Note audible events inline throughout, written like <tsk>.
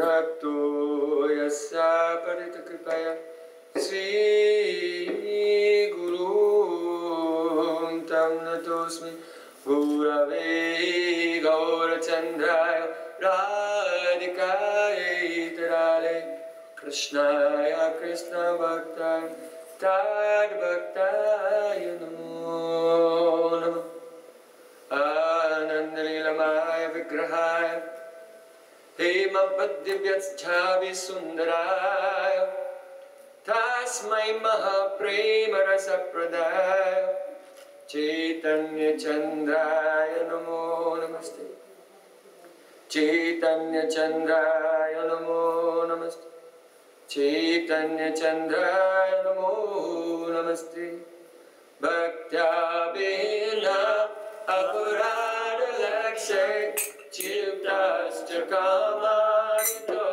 रक्तो यस्या परितकृपया श्रीगुरूं तं नतोऽस्मि गुरवे गौरचन्द्राय राधिकायै तराले कृष्णाय कृष्णभक्ताय तद्भक्ताय नमो नमः आनन्दलीलमाय विग्रहाय हेमपद्यव्यच्छाविसुन्दराय तस्मै महाप्रेमरसप्रदाय। चैतन्यचन्द्राय नमो नमस्ते। चैतन्यचन्द्राय नमो नमस्ते। चैतन्यचन्द्राय नमो नमस्ते। भक्त्या विना Chiptas Chakamaritam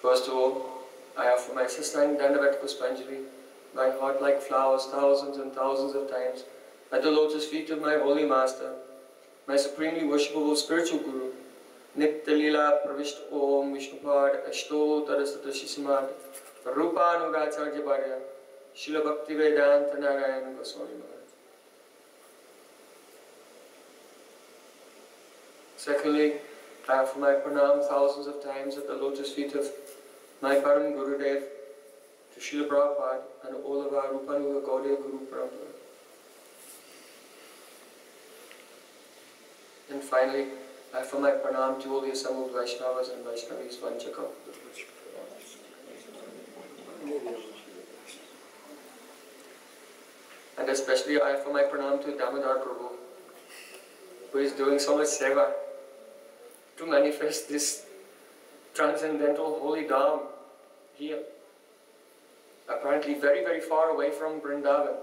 First of all, I offer my sister in Dandavat Puspanjali my heart like flowers thousands and thousands of times, at the lotus feet of my holy master, my supremely worshipable spiritual guru, Nitya Lila Pravishta Om Vishnupad Ashto Tarasata Shisimad Rupanugacharya Bharya Shila Bhakti Vedanta Narayan Goswami Maharaj. Secondly, I offer my pranam thousands of times at the lotus feet of my Param Gurudev, to Srila Prabhupada and all of our Rupanuga Gaudiya Guru Parampara. And finally, I offer my pranam to all the assembled Vaishnavas and Vaishnavis Vanchaka. And especially I offer my pranam to Damodar Prabhu, who is doing so much seva to manifest this transcendental holy Dham here. Apparently very, very far away from Vrindavan.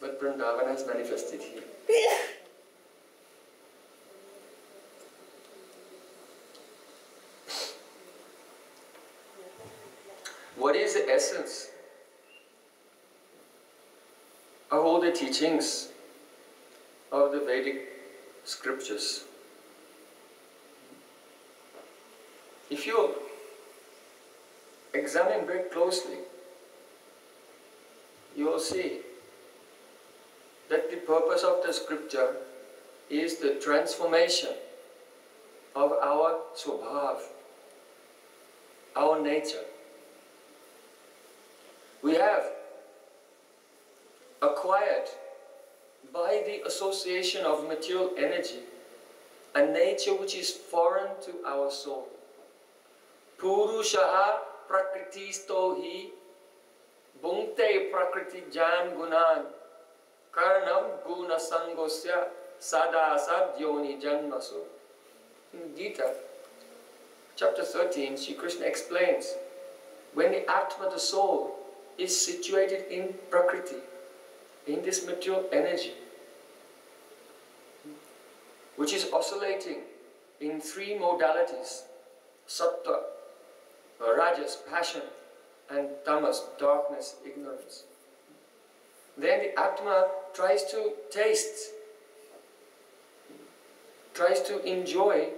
But Vrindavan has manifested here. What is the essence of all the teachings of the Vedic scriptures? If you examine very closely, you will see that the purpose of the scripture is the transformation of our swabhav, our nature. We have acquired by the association of material energy a nature which is foreign to our soul. Purushaha prakritisto hi jan gunan karnam guna sangosya sada sadyoni janmasu. In Gita, chapter 13, Sri Krishna explains when the Atma, the soul, is situated in Prakriti, in this material energy, which is oscillating in three modalities sattva, rajas, passion, and tamas, darkness, ignorance. Then the Atma tries to taste, tries to enjoy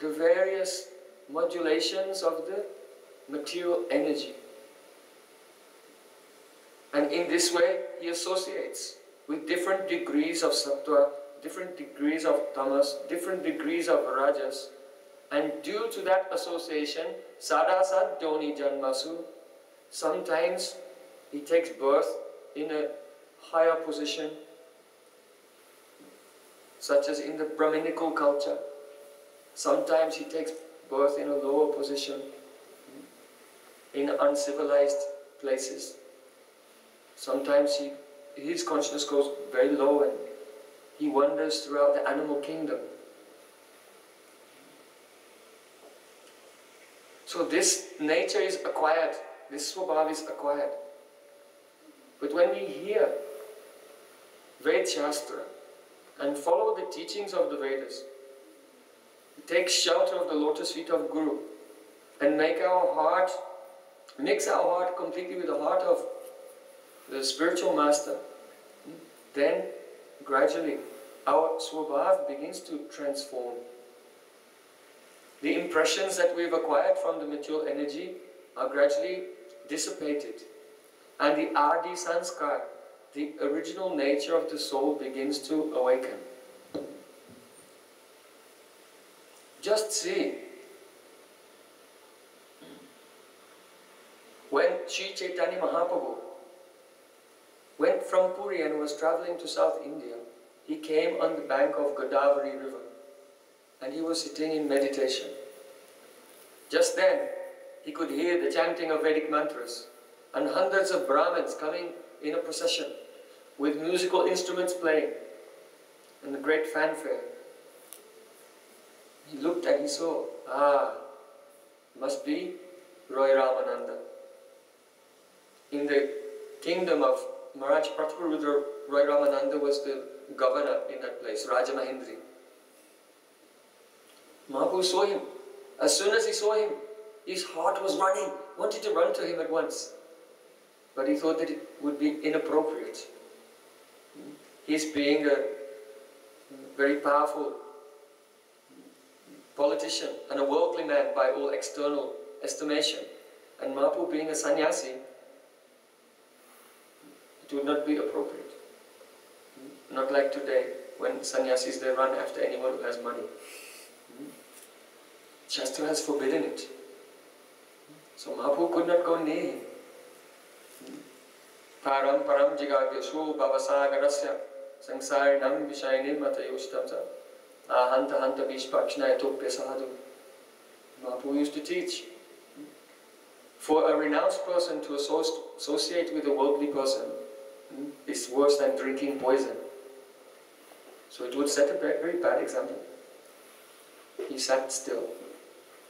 the various modulations of the material energy. And in this way, he associates with different degrees of sattva, different degrees of tamas, different degrees of rajas. And due to that association, sadasad doni janmasu, sometimes he takes birth in a higher position, such as in the Brahminical culture. Sometimes he takes birth in a lower position, in uncivilized places. Sometimes he, his consciousness goes very low and he wanders throughout the animal kingdom. So this nature is acquired, this swabhav is acquired. But when we hear Ved Shastra and follow the teachings of the Vedas, take shelter of the lotus feet of Guru and make our heart, mix our heart completely with the heart of the spiritual master, then gradually our swabhav begins to transform. The impressions that we've acquired from the material energy are gradually dissipated. And the adi sanskar, the original nature of the soul begins to awaken. Just see. When Sri Chaitanya Mahaprabhu went from Puri and was traveling to South India, he came on the bank of Godavari river and he was sitting in meditation. Just then, he could hear the chanting of Vedic mantras and hundreds of Brahmins coming in a procession with musical instruments playing and the great fanfare. He looked and he saw, ah, must be Roy Ramananda. In the kingdom of Maharaj Prataparudra, Roy Ramananda was the governor in that place, Raja Mahindri. Mahaprabhu saw him. As soon as he saw him, his heart was running, wanted to run to him at once. But he thought that it would be inappropriate. He's being a very powerful politician and a worldly man by all external estimation. And Mahaprabhu being a sannyasi, it would not be appropriate. Not like today, when sannyasis they run after anyone who has money. Shastra has forbidden it. So Mahaprabhu could not go near him. Param param jigagyashu bhavasagarasya samsarinam vishainim matayushtamsa ahanta hanta vishpakshnaya topya sadhu. Mahaprabhu used to teach. For a renounced person to associate with a worldly person hmm, is worse than drinking poison. So it would set a very bad example. He sat still.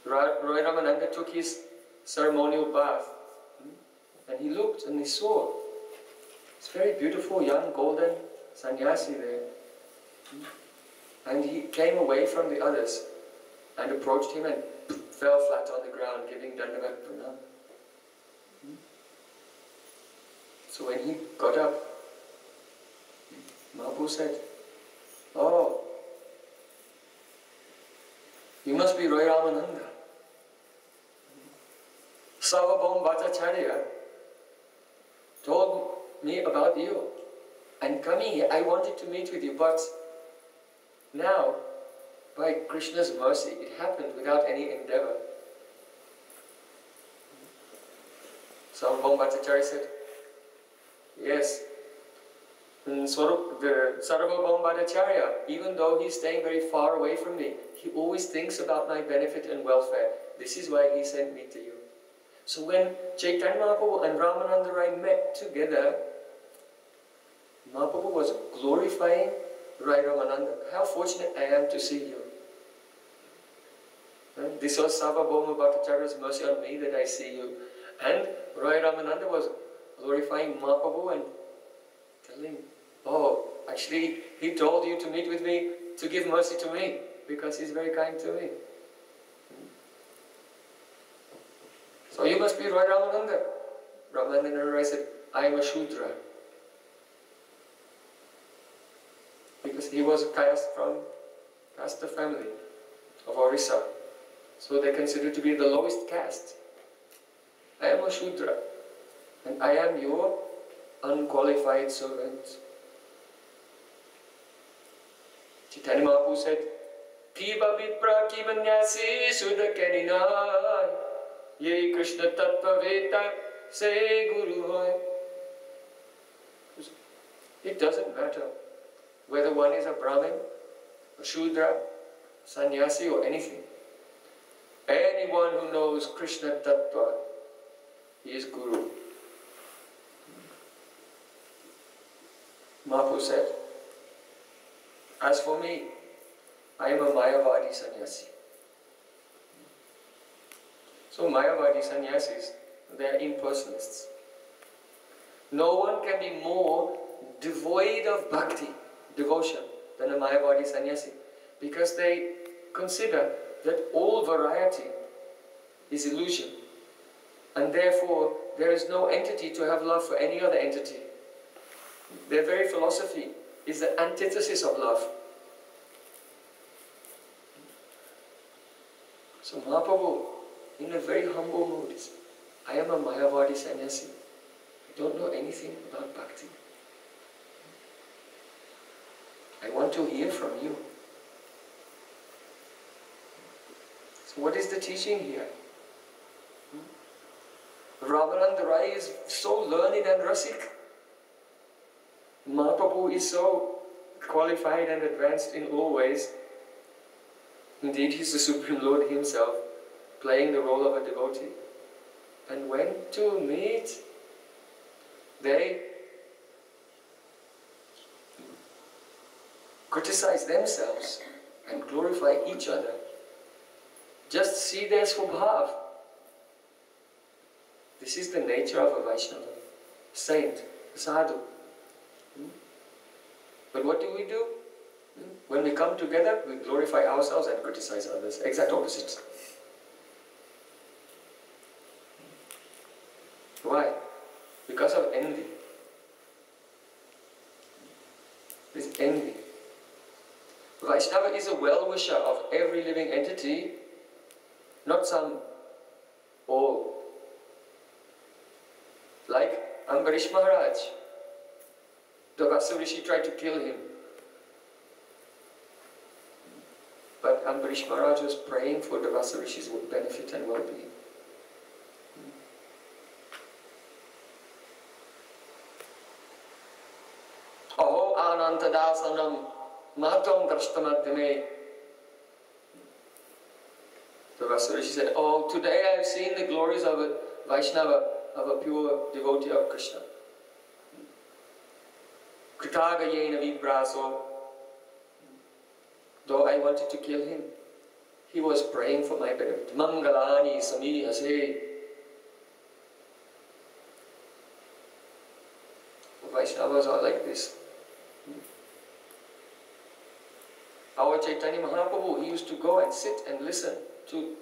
Roy Ramananda took his ceremonial bath and he looked and he saw this very beautiful young golden sannyasi there. And he came away from the others and approached him and fell flat on the ground giving Dandavat Pranam. So when he got up, Mahaprabhu said, Oh, you must be Roy Ramananda. Sarvabhaum Bhattacharya told me about you. And coming here, I wanted to meet with you, but now, by Krishna's mercy, it happened without any endeavor. Sarvabhaum Bhattacharya said, Yes, the Sarvabhaum Bhattacharya, even though he's staying very far away from me, he always thinks about my benefit and welfare. This is why he sent me to you. So when Chaitanya Mahaprabhu and Ramananda Rai met together, Mahaprabhu was glorifying Rai Ramananda. How fortunate I am to see you. This was Sarvabhauma Bhattacharya's mercy on me that I see you. And Rai Ramananda was glorifying Mahaprabhu and telling, oh, actually, he told you to meet with me to give mercy to me because he's very kind to me. So you must be Roy Ramananda. Ramananda said, I am a Shudra. Because he was caste from caste family of Orissa. So they considered to be the lowest caste. I am a Shudra. And I am your unqualified servant. Chaitanya Mahaprabhu said, Kiba vipra kimanyasi sudha keninai Ye Krishna tattva veta say guru hoy. It doesn't matter whether one is a Brahmin, a Shudra, sannyasi or anything. Anyone who knows Krishna tattva, he is guru. Mahaprabhu said, as for me, I am a Mayavadi sannyasi. So Mayavadi sannyasis, they are impersonalists. No one can be more devoid of bhakti, devotion, than a Mayavadi sannyasi. Because they consider that all variety is illusion. And therefore, there is no entity to have love for any other entity. Their very philosophy is the antithesis of love. So Mahaprabhu, in a very humble mood, I am a Mayavadi sannyasi. I don't know anything about bhakti. I want to hear from you. So what is the teaching here? Hmm? Ramananda Rai is so learned and rasik. Mahaprabhu is so qualified and advanced in all ways. Indeed, he's the Supreme Lord himself, playing the role of a devotee. And when to meet, they criticize themselves and glorify each other. Just see their swabhav. This is the nature of a Vaishnava, saint, sadhu. Hmm? But what do we do? Hmm? When we come together, we glorify ourselves and criticize others. Exact opposite. Why? Because of envy. This envy. Vaishnava is a well-wisher of every living entity, not some all. Like Ambarish Maharaj. Durvasa Rishi tried to kill him. But Ambarish Maharaj was praying for Durvasa Rishi's benefit and well-being. Anantadasanam matam drashtamadhyame. Durvasa Rishi said, Oh, today I have seen the glories of a Vaishnava, of a pure devotee of Krishna. Kritagayena vipraso. Though I wanted to kill him, he was praying for my benefit. Mangalani samihase. Vaishnavas are like this. Our Chaitanya Mahaprabhu, he used to go and sit and listen to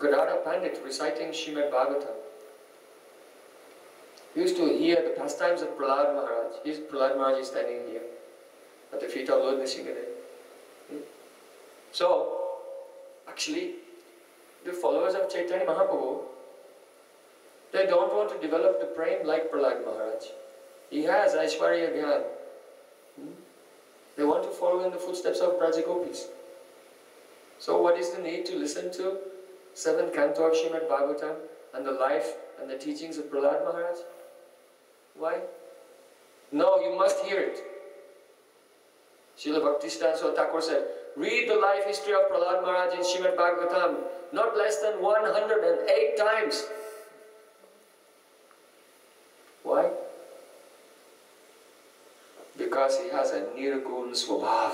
Gadadhar Pandit reciting Shrimad Bhagavatam. He used to hear the pastimes of Prahlad Maharaj. He's, Prahlad Maharaj is standing here at the feet of Lord Nrsimhadev. Hmm? So, actually, the followers of Chaitanya Mahaprabhu, they don't want to develop the prem like Prahlad Maharaj. He has Aishwarya Gyan. Hmm? They want to follow in the footsteps of Brajagopis. So what is the need to listen to seventh canto of Srimad Bhagavatam and the life and the teachings of Prahlad Maharaj? Why? No, you must hear it. Srila Bhaktisiddhanta Thakur said, read the life history of Prahlad Maharaj in Srimad Bhagavatam not less than 108 times. Why? He has a nirgun swabhav.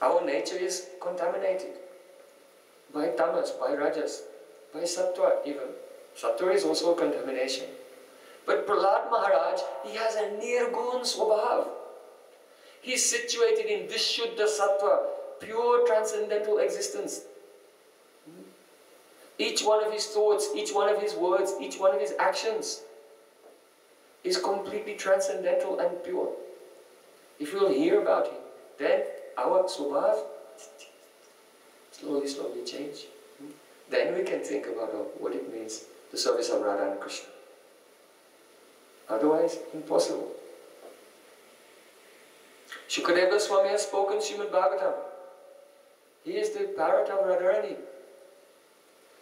Our nature is contaminated by tamas, by rajas, by sattva even. Sattva is also contamination. But Prahlad Maharaj, he has a nirgun swabhav. He is situated in Vishuddha Sattva, pure transcendental existence. Each one of his thoughts, each one of his words, each one of his actions is completely transcendental and pure. If we'll hear about him, then our swabhav slowly, slowly change. Hmm? Then we can think about oh, what it means, the service of Radha and Krishna. Otherwise, impossible. Shukadeva Swami has spoken Srimad Bhagavatam. He is the parrot of Radharani.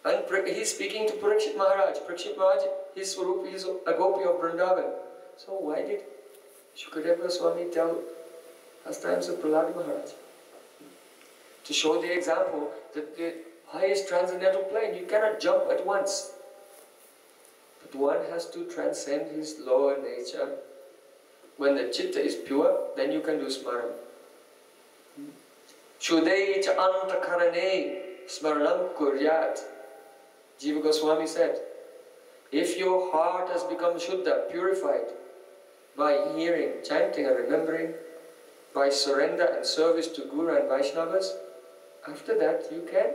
And he is speaking to Parikshit Maharaj. Parikshit Maharaj, his Swarup is a gopi of Vrindavan. So why did Shukadeva Swami tell pastimes of Prahlad Maharaj? To show the example that the highest transcendental plane, you cannot jump at once. But one has to transcend his lower nature when the chitta is pure, then you can do smaran. Shudei cha antakarane smaranam kuryat. Jiva Goswami said, if your heart has become shuddha, purified, by hearing, chanting and remembering, by surrender and service to Guru and Vaishnavas, after that you can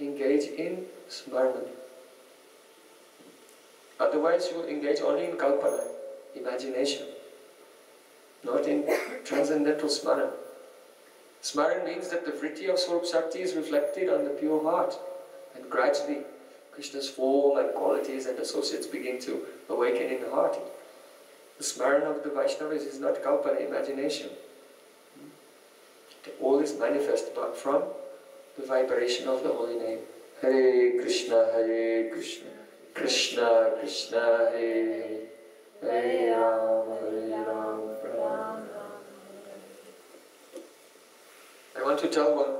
engage in smarana. Otherwise you will engage only in kalpana, imagination not in transcendental smaran. Smaran means that the vritti of Swarup Shakti is reflected on the pure heart, and gradually Krishna's form and qualities and associates begin to awaken in the heart. The smaran of the Vaishnavas is not kalpana, imagination. All is manifest but from the vibration of the holy name. Hare Krishna, Hare Krishna, Krishna Krishna, Hare Hare, Hare Rama, Hare Rama. I want to tell one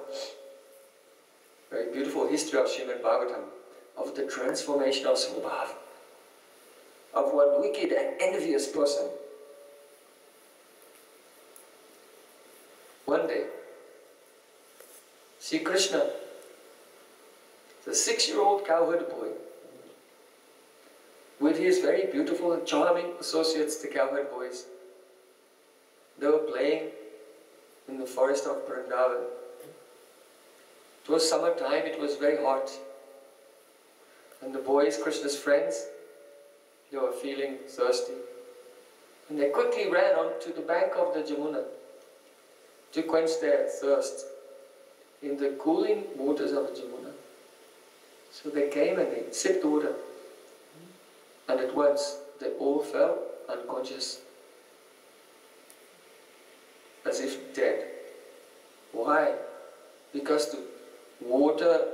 very beautiful history of Srimad Bhagavatam, of the transformation of Swabhav, of one wicked and envious person. One day, Sri Krishna, the six-year-old cowherd boy, with his very beautiful and charming associates, the cowherd boys, they were playing in the forest of Vrindavan. It was summertime, it was very hot. And the boys, Krishna's friends, they were feeling thirsty. And they quickly ran on to the bank of the Jamuna to quench their thirst in the cooling waters of the Jamuna. So they came and they sipped water. And at once they all fell unconscious as if dead. Why? Because the water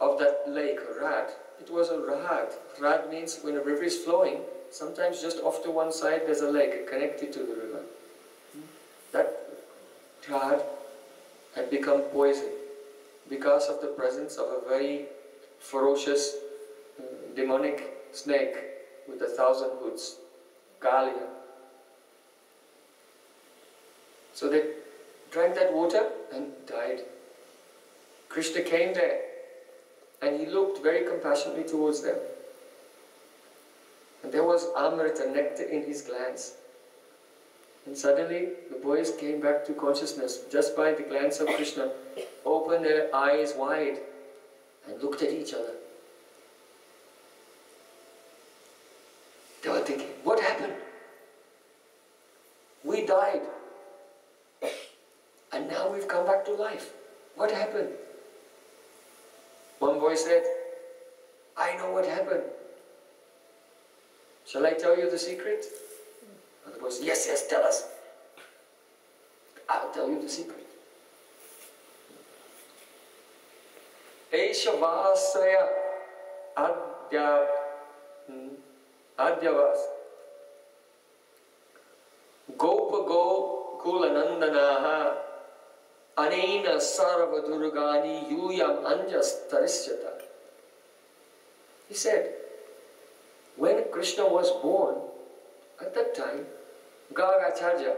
of that lake, Rad, it was a Rad. Rad means when a river is flowing, sometimes just off to one side there's a lake connected to the river. That Rad had become poison because of the presence of a very ferocious uh, demonic snake with a thousand hoods, Kaliya. So they drank that water and died. Krishna came there and he looked very compassionately towards them. And there was amrita, nectar in his glance. And suddenly the boys came back to consciousness just by the glance of Krishna, opened their eyes wide and looked at each other. They were thinking, what happened? We died. And now we've come back to life. What happened? One boy said, I know what happened. Shall I tell you the secret? Another boy said, Yes, yes, tell us. I'll tell you the secret. Eshavasraya Adya Adyavas Gopa Go Sarvadurgani yuyam anjas tarisyata. He said, when Krishna was born, at that time, Gargacharya,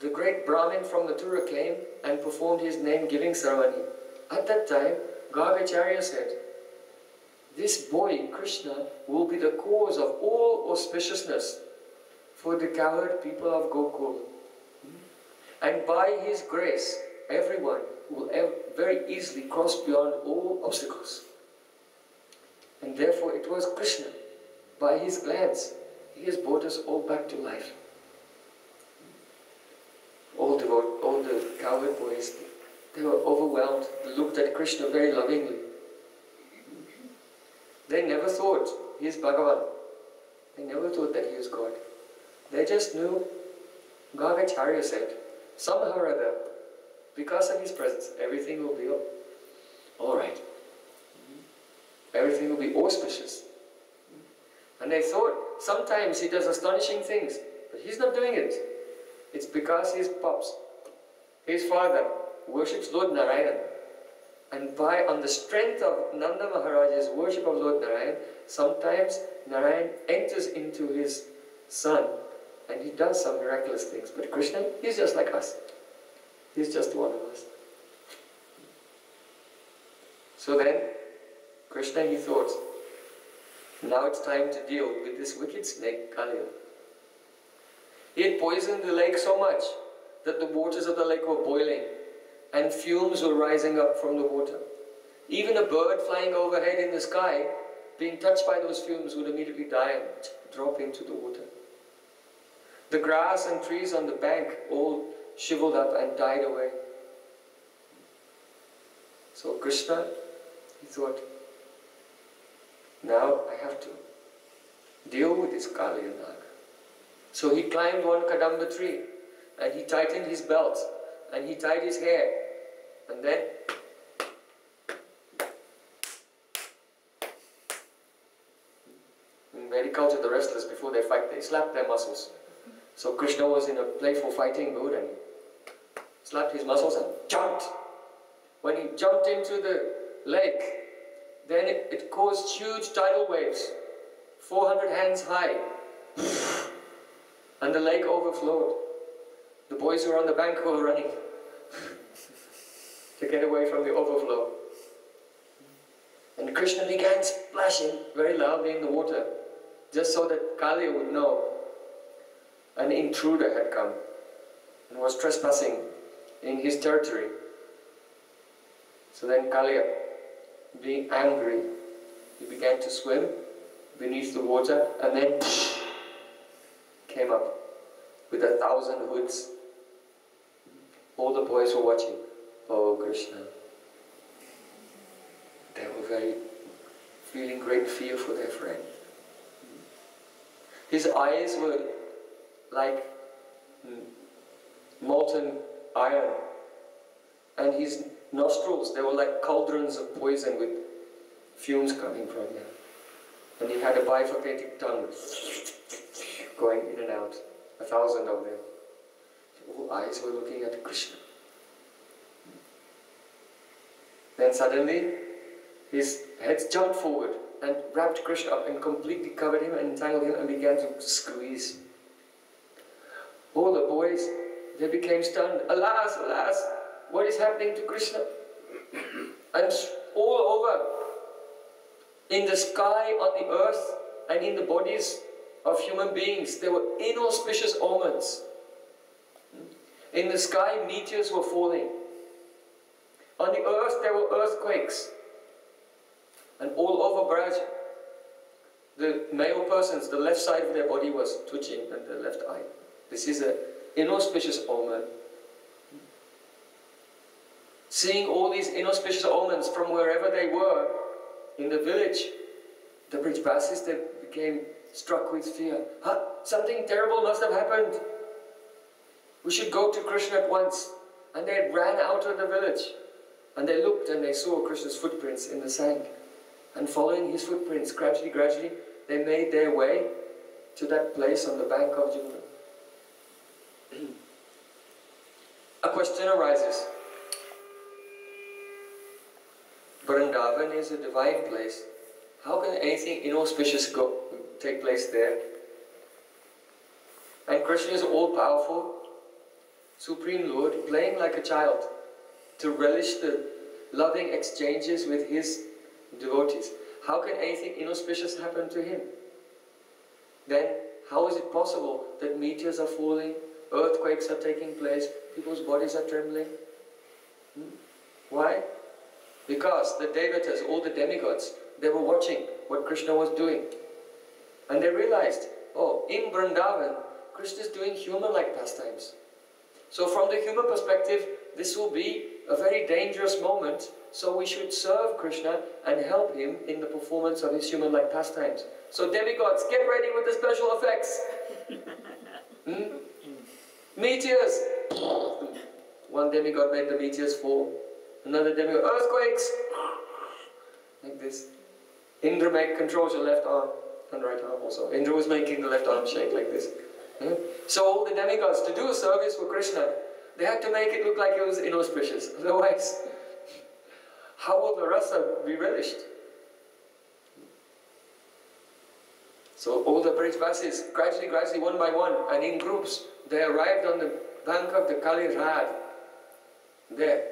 the great Brahmin from Mathura came and performed his name-giving ceremony. At that time, Gargacharya said, this boy, Krishna, will be the cause of all auspiciousness for the cowherd people of Gokul. And by His grace, everyone will very easily cross beyond all obstacles. And therefore it was Krishna. By his glance, he has brought us all back to life. All the, all the cowherd boys, they were overwhelmed, they looked at Krishna very lovingly. They never thought he is Bhagavan. They never thought that he is God. They just knew Gargacharya said, somehow or other, because of his presence, everything will be all right. Everything will be auspicious. And they thought sometimes he does astonishing things, but he's not doing it. It's because his pops, his father, worships Lord Narayan. And by on the strength of Nanda Maharaj's worship of Lord Narayan, sometimes Narayan enters into his son and he does some miraculous things. But Krishna, he's just like us. He's just one of us. So then, Krishna, he thought, now it's time to deal with this wicked snake, Kaliya. He had poisoned the lake so much that the waters of the lake were boiling and fumes were rising up from the water. Even a bird flying overhead in the sky, being touched by those fumes, would immediately die and drop into the water. The grass and trees on the bank all shriveled up and died away. So Krishna, he thought, now I have to deal with this Kali. So he climbed one Kadamba tree and he tightened his belt and he tied his hair and then in Vedic culture the wrestlers before they fight they slap their muscles. So Krishna was in a playful fighting mood and slapped his muscles and jumped. When he jumped into the lake, then it, it caused huge tidal waves, 400 hands high. And the lake overflowed. The boys who were on the bank were running to get away from the overflow. And Krishna began splashing very loudly in the water, just so that Kali would know an intruder had come and was trespassing in his territory. So then Kaliya, being angry, he began to swim beneath the water and then came up with a thousand hoods. All the boys were watching. Oh Krishna. They were very feeling great fear for their friend. His eyes were like molten iron. And his nostrils, they were like cauldrons of poison with fumes coming from them. And he had a bifurcated tongue going in and out, a thousand of them. All eyes were looking at Krishna. Then suddenly, his head jumped forward and wrapped Krishna up and completely covered him and entangled him and began to squeeze. All the boys, they became stunned. Alas, alas, what is happening to Krishna? <clears throat> and all over, in the sky, on the earth, and in the bodies of human beings, there were inauspicious omens. In the sky, meteors were falling. On the earth, there were earthquakes. And all over Braj, the male persons, the left side of their body was twitching and the left eye. This is an inauspicious omen. Seeing all these inauspicious omens from wherever they were in the village, the Brijbasis, they became struck with fear. Huh? Something terrible must have happened. We should go to Krishna at once. And they ran out of the village. And they looked and they saw Krishna's footprints in the sand. And following his footprints, gradually, gradually, they made their way to that place on the bank of Jamuna. A question arises. Vrindavan is a divine place. How can anything inauspicious go, take place there? And Krishna is all powerful, Supreme Lord, playing like a child to relish the loving exchanges with his devotees. How can anything inauspicious happen to him? Then, how is it possible that meteors are falling, earthquakes are taking place, people's bodies are trembling? Hmm? Why? Because the devatas, all the demigods, they were watching what Krishna was doing. And they realized, oh, in Vrindavan, Krishna is doing human-like pastimes. So from the human perspective, this will be a very dangerous moment, so we should serve Krishna and help him in the performance of his human-like pastimes. So demigods, get ready with the special effects. <laughs> hmm? Meteors! One demigod made the meteors fall. Another demigod, earthquakes! Like this. Indra make, controls your left arm and right arm also. Indra was making the left arm shake like this. Hmm? So all the demigods, to do a service for Krishna, they had to make it look like it was inauspicious. <laughs> Otherwise, how will the rasa be relished? So all the Brajvasis, gradually, gradually, one by one, and in groups, they arrived on the bank of the Kali Rad. There.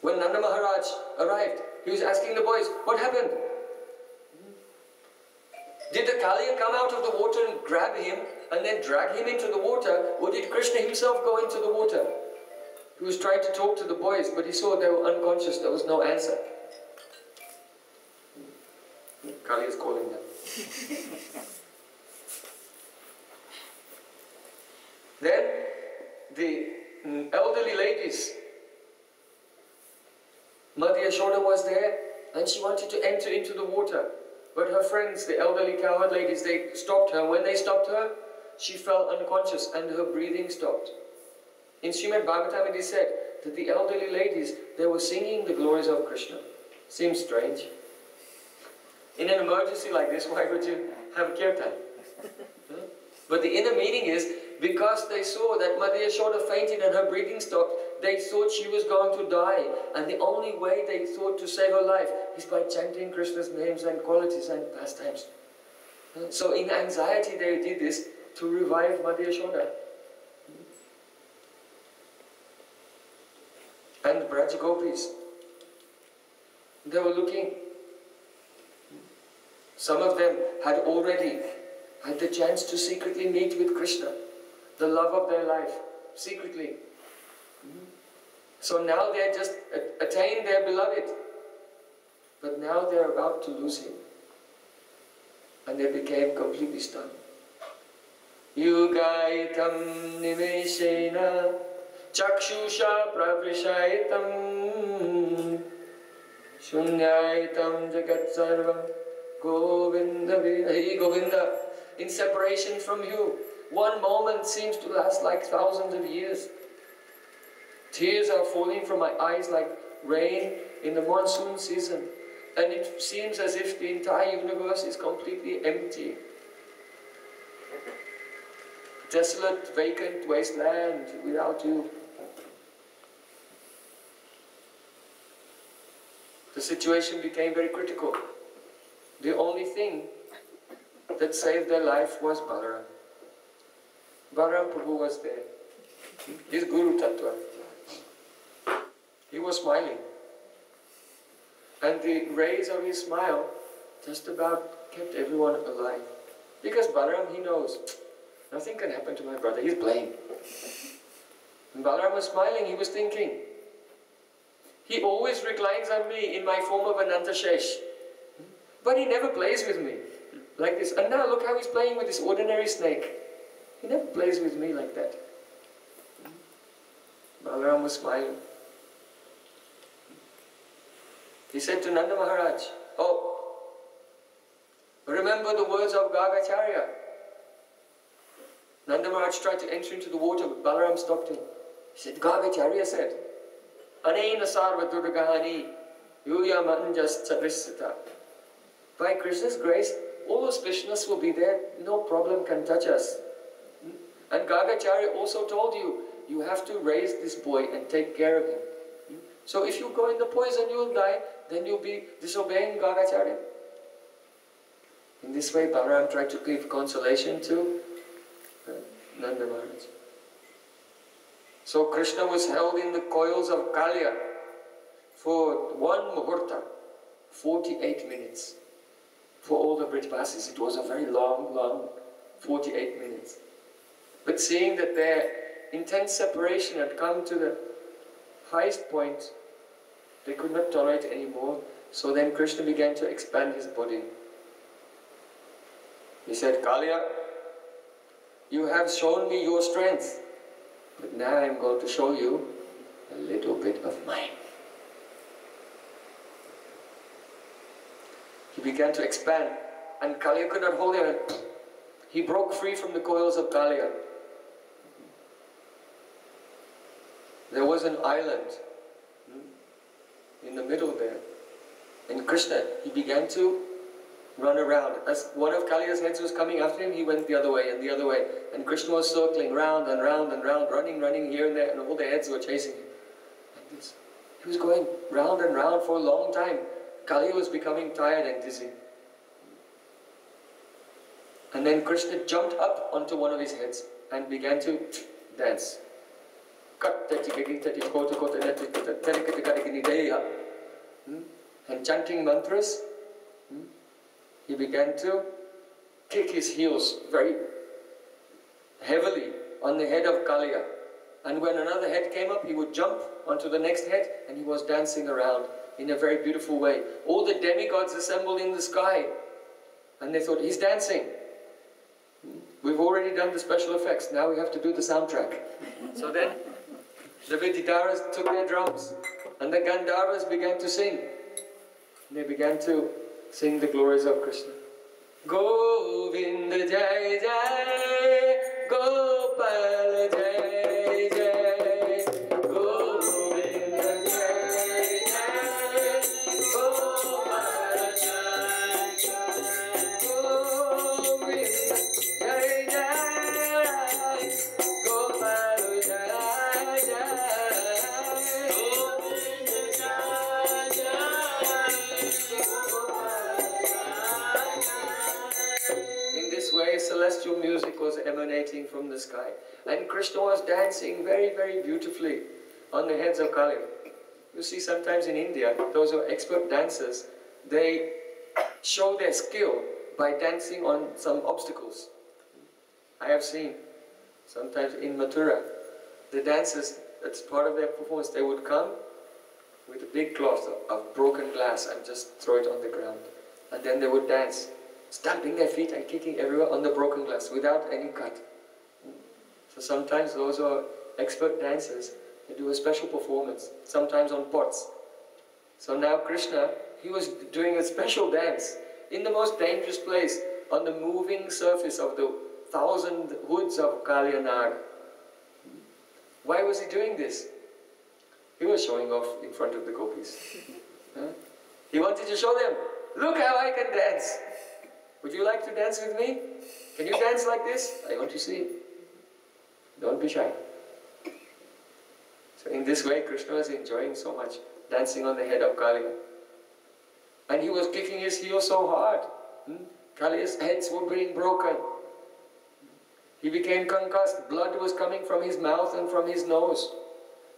When Nanda Maharaj arrived, he was asking the boys, what happened? Did the Kali come out of the water and grab him and then drag him into the water, or did Krishna himself go into the water? He was trying to talk to the boys, but he saw they were unconscious, there was no answer. Kali is calling them. <laughs> then the elderly ladies, Madhya Yashoda was there and she wanted to enter into the water. But her friends, the elderly cowherd ladies, they stopped her. When they stopped her, she fell unconscious and her breathing stopped. In Srimad Bhagavatam it is said that the elderly ladies, they were singing the glories of Krishna. Seems strange. In an emergency like this, why would you have a kirtan? Hmm? But the inner meaning is, because they saw that Madhya Yashoda fainted and her breathing stopped, they thought she was going to die. And the only way they thought to save her life is by chanting Krishna's names and qualities and pastimes. So in anxiety they did this to revive Madhya Yashoda. And Braj Gopis. They were looking. Some of them had already had the chance to secretly meet with Krishna, the love of their life, secretly. So now they just attained their beloved, but now they're about to lose him. And they became completely stunned. Yugaitam nimeshena chakshusha pravishaitam shunyaitam jagat sarvam govinda hey govinda in separation from you one moment seems to last like thousands of years Tears are falling from my eyes like rain in the monsoon season. And it seems as if the entire universe is completely empty. Desolate, vacant wasteland without you. The situation became very critical. The only thing that saved their life was Balaram. Balaram Prabhu was there. His Guru Tattva. He was smiling. And the rays of his smile just about kept everyone alive. Because Balaram, he knows, nothing can happen to my brother, he's playing. And Balaram was smiling, he was thinking, he always reclines on me in my form of Ananta Shesh. But he never plays with me like this. And now look how he's playing with this ordinary snake. He never plays with me like that. Balaram was smiling. He said to Nanda Maharaj, Oh, remember the words of Gargacharya. Nanda Maharaj tried to enter into the water, but Balaram stopped him. He said, Gargacharya said, Anena sarva durgahani yuya manjas chadrisita. By Krishna's grace, all those auspiciousness will be there, no problem can touch us. And Gargacharya also told you, you have to raise this boy and take care of him. So if you go in the poison, you will die then you'll be disobeying Gargacharya. In this way, Balaram tried to give consolation to uh, Nanda Maharaj. So Krishna was held in the coils of Kaliya for one muhurta, 48 minutes. For all the Brijvasis, it was a very long, long 48 minutes. But seeing that their intense separation had come to the highest point they could not tolerate anymore, So then Krishna began to expand his body. He said, Kaliya, you have shown me your strength, but now I'm going to show you a little bit of mine. He began to expand, and Kaliya could not hold him. He broke free from the coils of Kaliya. There was an island hmm, in the middle there. And Krishna, he began to run around. As one of Kaliya's heads was coming after him, he went the other way and the other way. And Krishna was circling round and round and round, running, running here and there, and all the heads were chasing him. This, he was going round and round for a long time. Kali was becoming tired and dizzy. And then Krishna jumped up onto one of his heads and began to <tsk> dance. And chanting mantras, hmm? he began to kick his heels very heavily on the head of Kaliya. And when another head came up, he would jump onto the next head and he was dancing around in a very beautiful way. All the demigods assembled in the sky and they thought, he's dancing. Hmm? We've already done the special effects, now we have to do the soundtrack. <laughs> so then the Vidyadharas took their drums and the Gandharvas began to sing. They began to sing the glories of Krishna. Govinda Jai Jai Gopal Jai from the sky. And Krishna was dancing very, very beautifully on the heads of Kali. You see, sometimes in India, those who are expert dancers, they show their skill by dancing on some obstacles. I have seen, sometimes in Mathura, the dancers, as part of their performance, they would come with a big cloth of broken glass and just throw it on the ground. And then they would dance, stamping their feet and kicking everywhere on the broken glass without any cut. So sometimes those are expert dancers, they do a special performance, sometimes on pots. So now Krishna, he was doing a special dance in the most dangerous place, on the moving surface of the thousand hoods of Kalyanag. Why was he doing this? He was showing off in front of the gopis. <laughs> He wanted to show them, look how I can dance. Would you like to dance with me? Can you dance like this? I want to see. Don't be shy. So in this way, Krishna was enjoying so much, dancing on the head of Kali. And he was kicking his heels so hard. Hmm? Kali's heads were being broken. He became concussed. Blood was coming from his mouth and from his nose.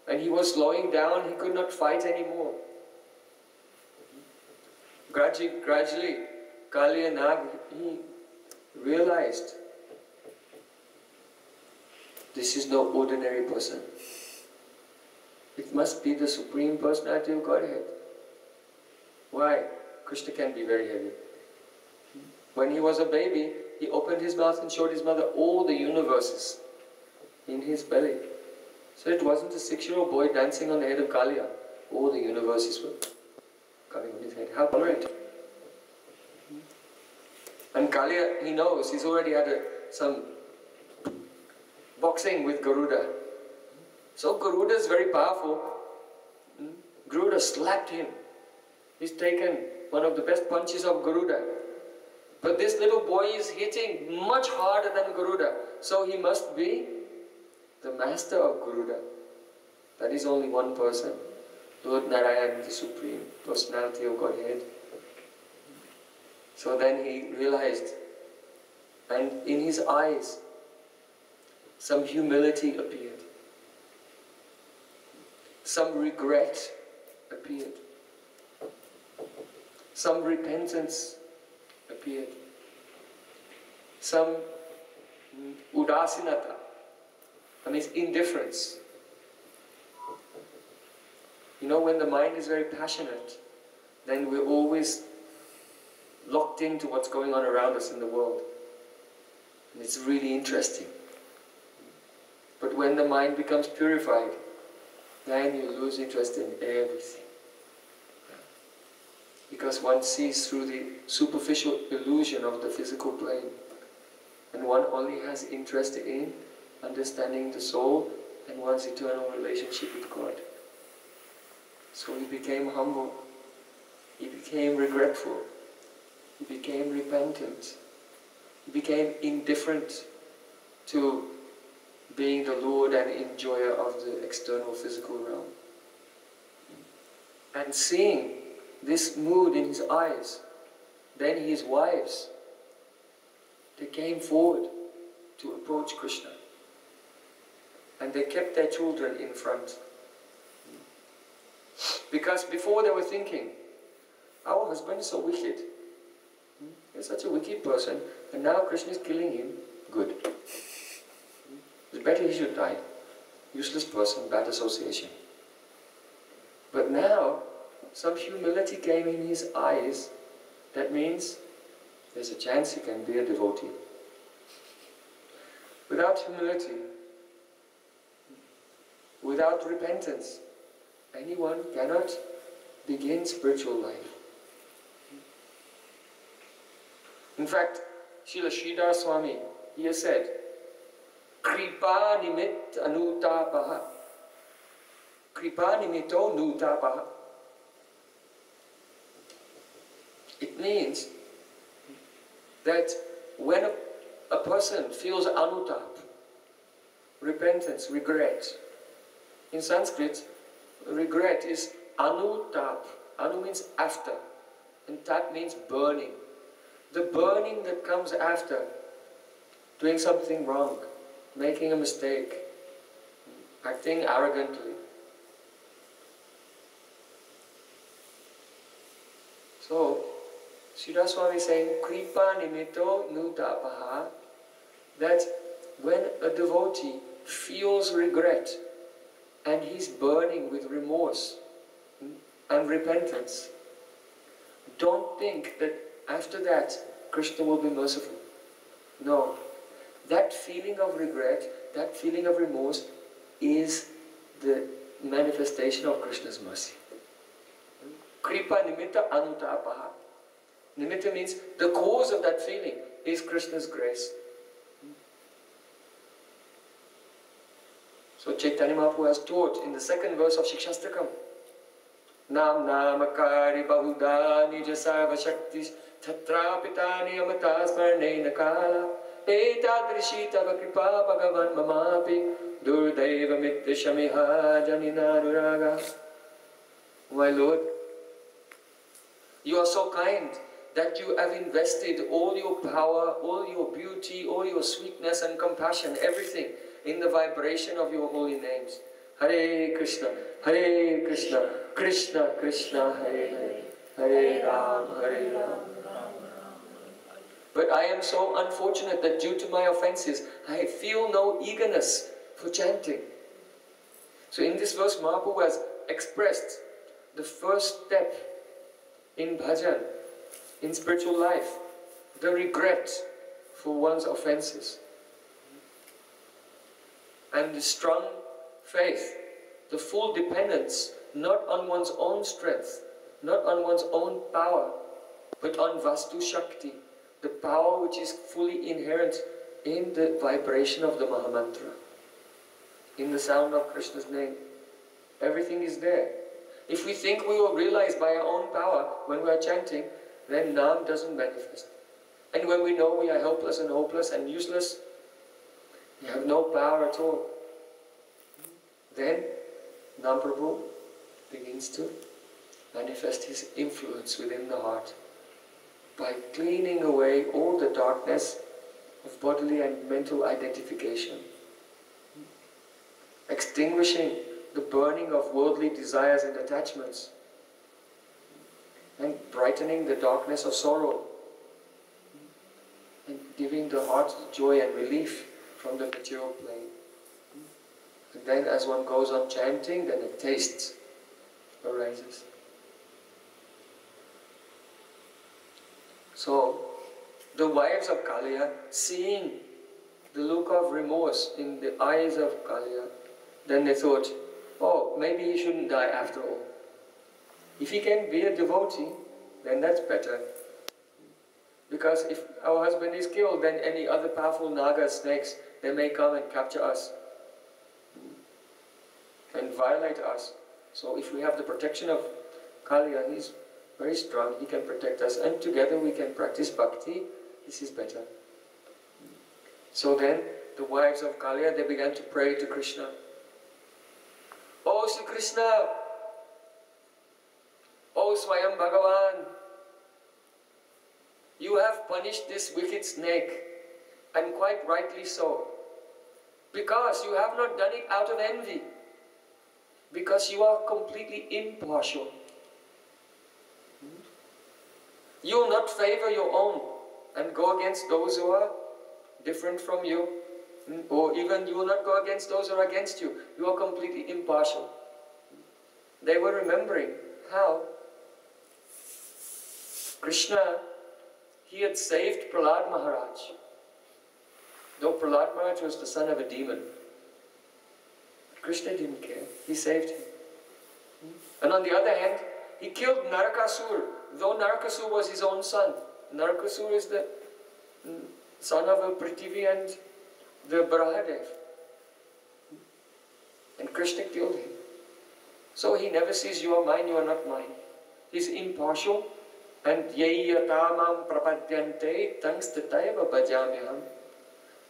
And he was slowing down. He could not fight anymore. Gradually, gradually Kali and Nag, he realized this is no ordinary person. It must be the Supreme Personality of Godhead. Why? Krishna can be very heavy. When he was a baby, he opened his mouth and showed his mother all the universes in his belly. So it wasn't a six-year-old boy dancing on the head of Kaliya. All the universes were coming on his head. How tolerant. And Kaliya, he knows, he's already had a, some boxing with Garuda. So Garuda is very powerful. Hmm? Garuda slapped him. He's taken one of the best punches of Garuda. But this little boy is hitting much harder than Garuda. So he must be the master of Garuda. That is only one person. Lord Narayan, the Supreme Personality of Godhead. So then he realized, and in his eyes, some humility appeared. Some regret appeared. Some repentance appeared. Some udasinata, that means indifference. You know, when the mind is very passionate, then we're always locked into what's going on around us in the world. And it's really interesting. But when the mind becomes purified, then you lose interest in everything. Because one sees through the superficial illusion of the physical plane. And one only has interest in understanding the soul and one's eternal relationship with God. So he became humble. He became regretful. He became repentant. He became indifferent to being the Lord and enjoyer of the external physical realm. And seeing this mood in his eyes, then his wives, they came forward to approach Krishna. And they kept their children in front. Because before they were thinking, our husband is so wicked. He's such a wicked person, and now Krishna is killing him. Good. It's better he should die. Useless person, bad association. But now, some humility came in his eyes. That means there's a chance he can be a devotee. Without humility, without repentance, anyone cannot begin spiritual life. In fact, Srila Sridhar Swami, he has said, Kripa nimit anutapaha. Kripa nimito nutapaha. It means that when a, a person feels anutap, repentance, regret, in Sanskrit, regret is anutap. Anu means after, and tap means burning. The burning that comes after doing something wrong making a mistake, acting arrogantly. So, Sridhar Swami is saying, Kripa nimito nutapaha, that when a devotee feels regret and he's burning with remorse hmm, and repentance, don't think that after that Krishna will be merciful. No, that feeling of regret, that feeling of remorse is the manifestation of Krishna's mercy. Kripa nimitta anutapaha. Nimitta means the cause of that feeling is Krishna's grace. So Chaitanya Mahaprabhu has taught in the second verse of Shikshastakam. Nam namakari bahuda nija sarva shakti tatrapitani amata nakala एतादृशी तव कृपा भगवन् ममापि दुर्दैवमित्यशमिह जनिनानुरागा My Lord, you are so kind that you have invested all your power, all your beauty, all your sweetness and compassion, everything in the vibration of your holy names. Hare Krishna, Hare Krishna, Krishna Krishna, Hare Hare, Hare Ram, Hare Ram. But I am so unfortunate that due to my offenses, I feel no eagerness for chanting. So in this verse, Mahaprabhu has expressed the first step in bhajan, in spiritual life, the regret for one's offenses. And the strong faith, the full dependence, not on one's own strength, not on one's own power, but on Vastu Shakti, the power which is fully inherent in the vibration of the Mahamantra, in the sound of Krishna's name. Everything is there. If we think we will realize by our own power when we are chanting, then Nam doesn't manifest. And when we know we are helpless and hopeless and useless, we have no power at all. Then Nam Prabhu begins to manifest his influence within the heart by cleaning away all the darkness of bodily and mental identification, extinguishing the burning of worldly desires and attachments, and brightening the darkness of sorrow, and giving the heart joy and relief from the material plane. And then as one goes on chanting, then a taste arises. So, the wives of Kaliya, seeing the look of remorse in the eyes of Kaliya, then they thought, oh, maybe he shouldn't die after all. If he can be a devotee, then that's better. Because if our husband is killed, then any other powerful naga snakes, they may come and capture us and violate us. So if we have the protection of Kaliya, he's very strong, he can protect us, and together we can practice bhakti, this is better. So then, the wives of Kaliya, they began to pray to Krishna. Oh, Sri Krishna! Oh, Swayam Bhagavan! You have punished this wicked snake, and quite rightly so. Because you have not done it out of envy. Because you are completely impartial. You will not favor your own and go against those who are different from you. Mm, or even you will not go against those who are against you. You are completely impartial. They were remembering how Krishna, he had saved Prahlad Maharaj. Though Prahlad Maharaj was the son of a demon. Krishna didn't care. He saved him. Mm. And on the other hand, he killed Narakasur, though Narakasur was his own son. Narakasur is the son of a Prithvi and the Barahadev. And Krishna killed him. So he never says, you are mine, you are not mine. He's impartial. And yayatamam prapadyante tangstataiva bhajamyaham.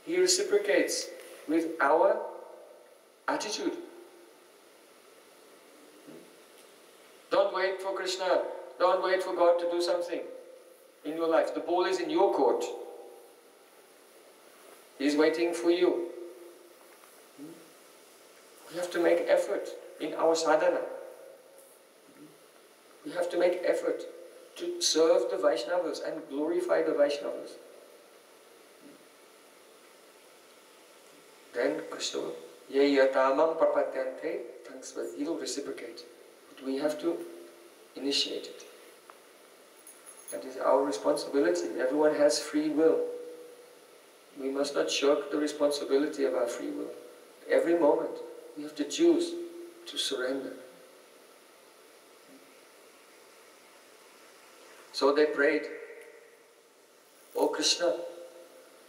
He reciprocates with our attitude. Don't wait for Krishna. Don't wait for God to do something in your life. The ball is in your court. He's waiting for you. We have to make effort in our sadhana. We have to make effort to serve the Vaishnavas and glorify the Vaishnavas. Then Krishna, ye yatamam prapadyante, thanks but he'll reciprocate. But we have to initiate it. That is our responsibility. Everyone has free will. We must not shirk the responsibility of our free will. Every moment, we have to choose to surrender. So they prayed, O Krishna,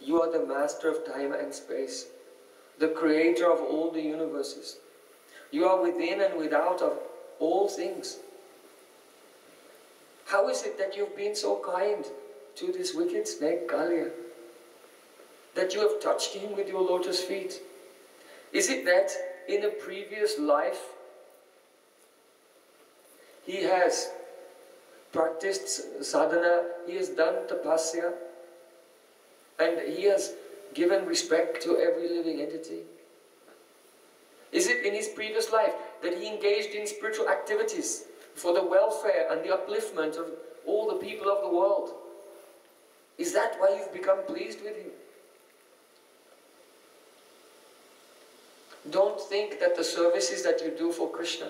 you are the master of time and space, the creator of all the universes. You are within and without of all things. How is it that you've been so kind to this wicked snake Kaliya? That you have touched him with your lotus feet? Is it that in a previous life he has practiced sadhana, he has done tapasya, and he has given respect to every living entity? Is it in his previous life that he engaged in spiritual activities for the welfare and the upliftment of all the people of the world? Is that why you've become pleased with him? Don't think that the services that you do for Krishna,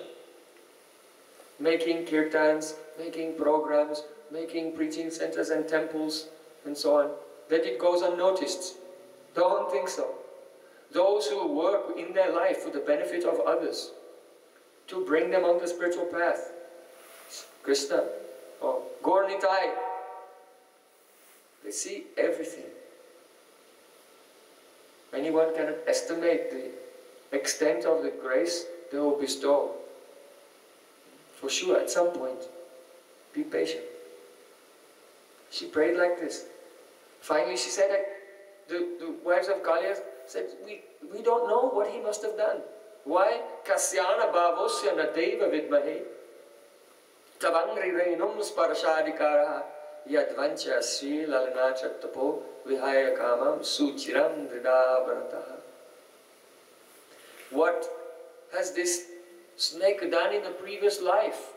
making kirtans, making programs, making preaching centers and temples, and so on, that it goes unnoticed. Don't think so. Those who work in their life for the benefit of others, to bring them on the spiritual path, Krishna oh, or Gaur Nitai, they see everything. Anyone cannot estimate the extent of the grace they will bestow. For sure, at some point, be patient. She prayed like this. Finally, she said the, the wives of Kaliya said, we, we don't know what he must have done. Why? Kasyana bhavosya nadeva vidmahe. What has this snake done in the previous life?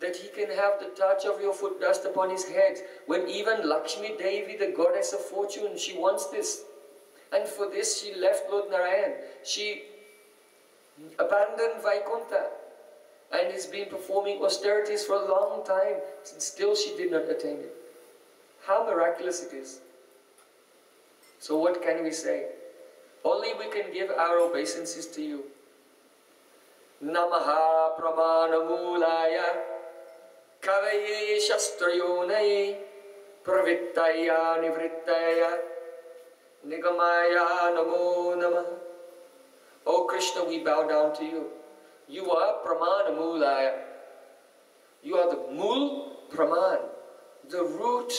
That he can have the touch of your foot dust upon his head. When even Lakshmi Devi, the goddess of fortune, she wants this. And for this she left Lord Narayan. She abandoned Vaikuntha and has been performing austerities for a long time. And still she did not attain it. How miraculous it is. So what can we say? Only we can give our obeisances to you. Namaha pramanamulaya kavaye shastrayonai pravittaya nivrittaya nigamaya namo namaha. O Krishna, we bow down to you. You are pramanamulaya. You are the mul praman, the root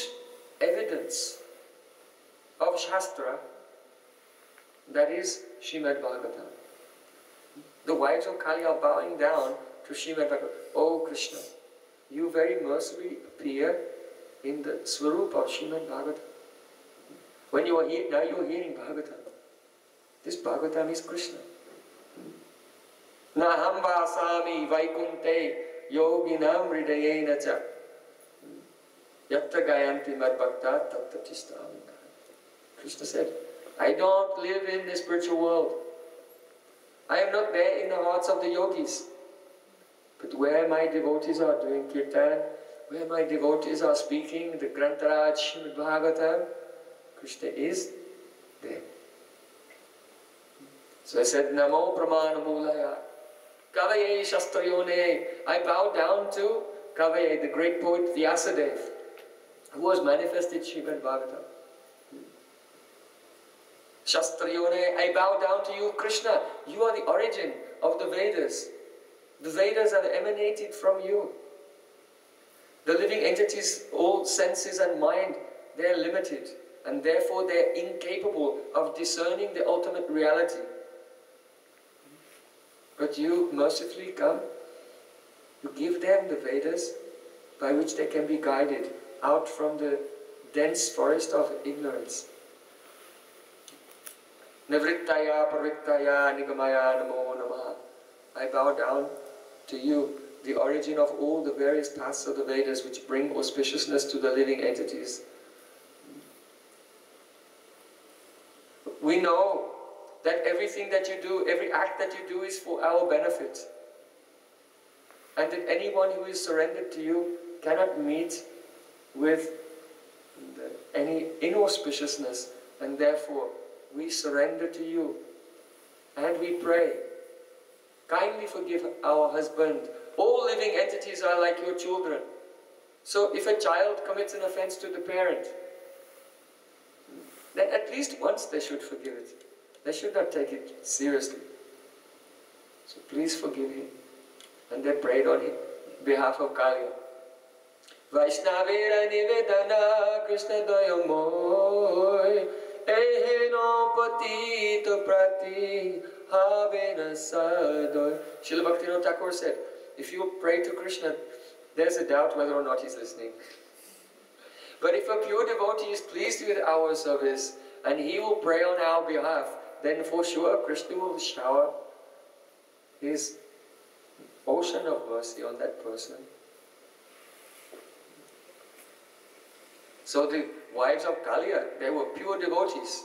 evidence of Shastra, that is Shrimad Bhagavatam. The wives of Kali are bowing down to Shrimad Bhagavatam. Oh Krishna, you very mercifully appear in the Swarup of Shrimad Bhagavatam. When you are here, now you are hearing Bhagavatam. This Bhagavatam is Krishna. Naham vasami vaikunte yoginam hridayena cha. Yatta gayanti madbhakta tatta chistami. Krishna said, I don't live in the spiritual world. I am not there in the hearts of the yogis. But where my devotees are doing kirtan, where my devotees are speaking the Grantaraj Srimad Bhagavatam, Krishna is there. So I said, Namo Pramana Mulaya. Kavaye Shastrayone. I bow down to Kavaye, the great poet Vyasadeva, who was manifested Srimad Bhagavatam. Shastrayone, I bow down to you, Krishna. You are the origin of the Vedas. The Vedas are emanated from you. The living entities, all senses and mind, they are limited and therefore they are incapable of discerning the ultimate reality. But you mercifully come, you give them the Vedas by which they can be guided out from the dense forest of ignorance. Nivrittaya Parittaya Nigamaya Namo Namaha. I bow down to you, the origin of all the various paths of the Vedas which bring auspiciousness to the living entities. We know that everything that you do, every act that you do is for our benefit. And that anyone who is surrendered to you cannot meet with any inauspiciousness and therefore we surrender to you and we pray. Kindly forgive our husband. All living entities are like your children. So if a child commits an offense to the parent, then at least once they should forgive it. They should not take it seriously. So please forgive him. And they prayed on him, behalf of Kali. Vaishnavera Nivedana Krishna Patito Prati Havena Sadoy Srila Bhaktivinoda Thakur said, if you pray to Krishna, there's a doubt whether or not he's listening. But if a pure devotee is pleased with our service and he will pray on our behalf, then for sure Krishna will shower his ocean of mercy on that person. So the wives of Kaliya, they were pure devotees.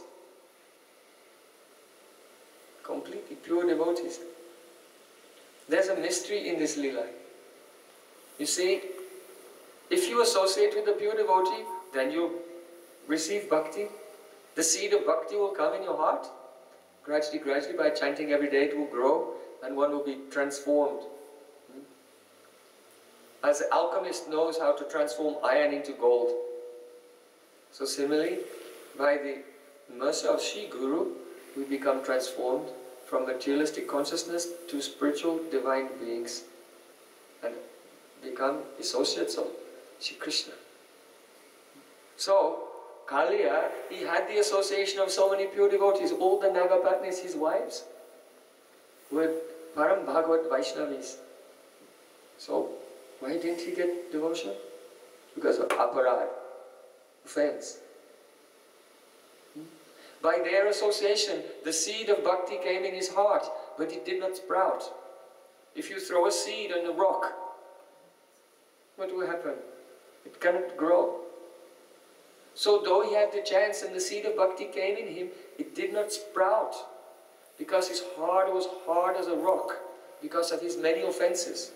Completely pure devotees. There's a mystery in this lila. You see, if you associate with a pure devotee, then you receive bhakti. The seed of bhakti will come in your heart. Gradually, gradually, by chanting every day, it will grow and one will be transformed. Hmm? As the alchemist knows how to transform iron into gold. So similarly, by the mercy of Sri Guru, we become transformed from materialistic consciousness to spiritual divine beings and become associates of Sri Krishna. So, Kaliya, he had the association of so many pure devotees, all the Nagapatnis, his wives, were Param Bhagavat Vaishnavis. So, why didn't he get devotion? Because of aparad, offense. Hmm? By their association, the seed of bhakti came in his heart, but it did not sprout. If you throw a seed on a rock, what will happen? It cannot grow. So though he had the chance and the seed of bhakti came in him, it did not sprout because his heart was hard as a rock because of his many offenses.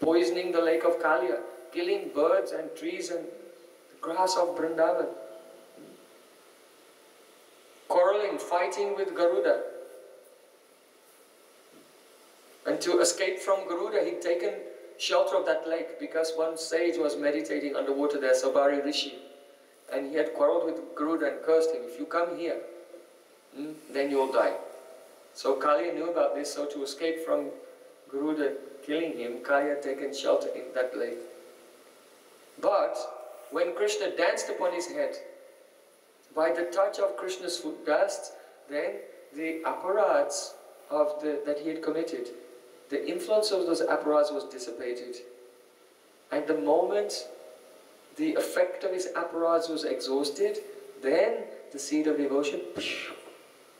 Poisoning the lake of Kaliya, killing birds and trees and the grass of Vrindavan. Quarreling, fighting with Garuda. And to escape from Garuda, he'd taken shelter of that lake because one sage was meditating underwater there, Saubhari Rishi. And he had quarreled with Garuda and cursed him, if you come here, hmm, then you'll die. So Kali knew about this, so to escape from Garuda killing him, Kali had taken shelter in that lake. But when Krishna danced upon his head, by the touch of Krishna's foot dust, then the aparadhas of the, that he had committed, the influence of those aparadhas was dissipated. And the moment the effect of his aparadhas was exhausted, then the seed of devotion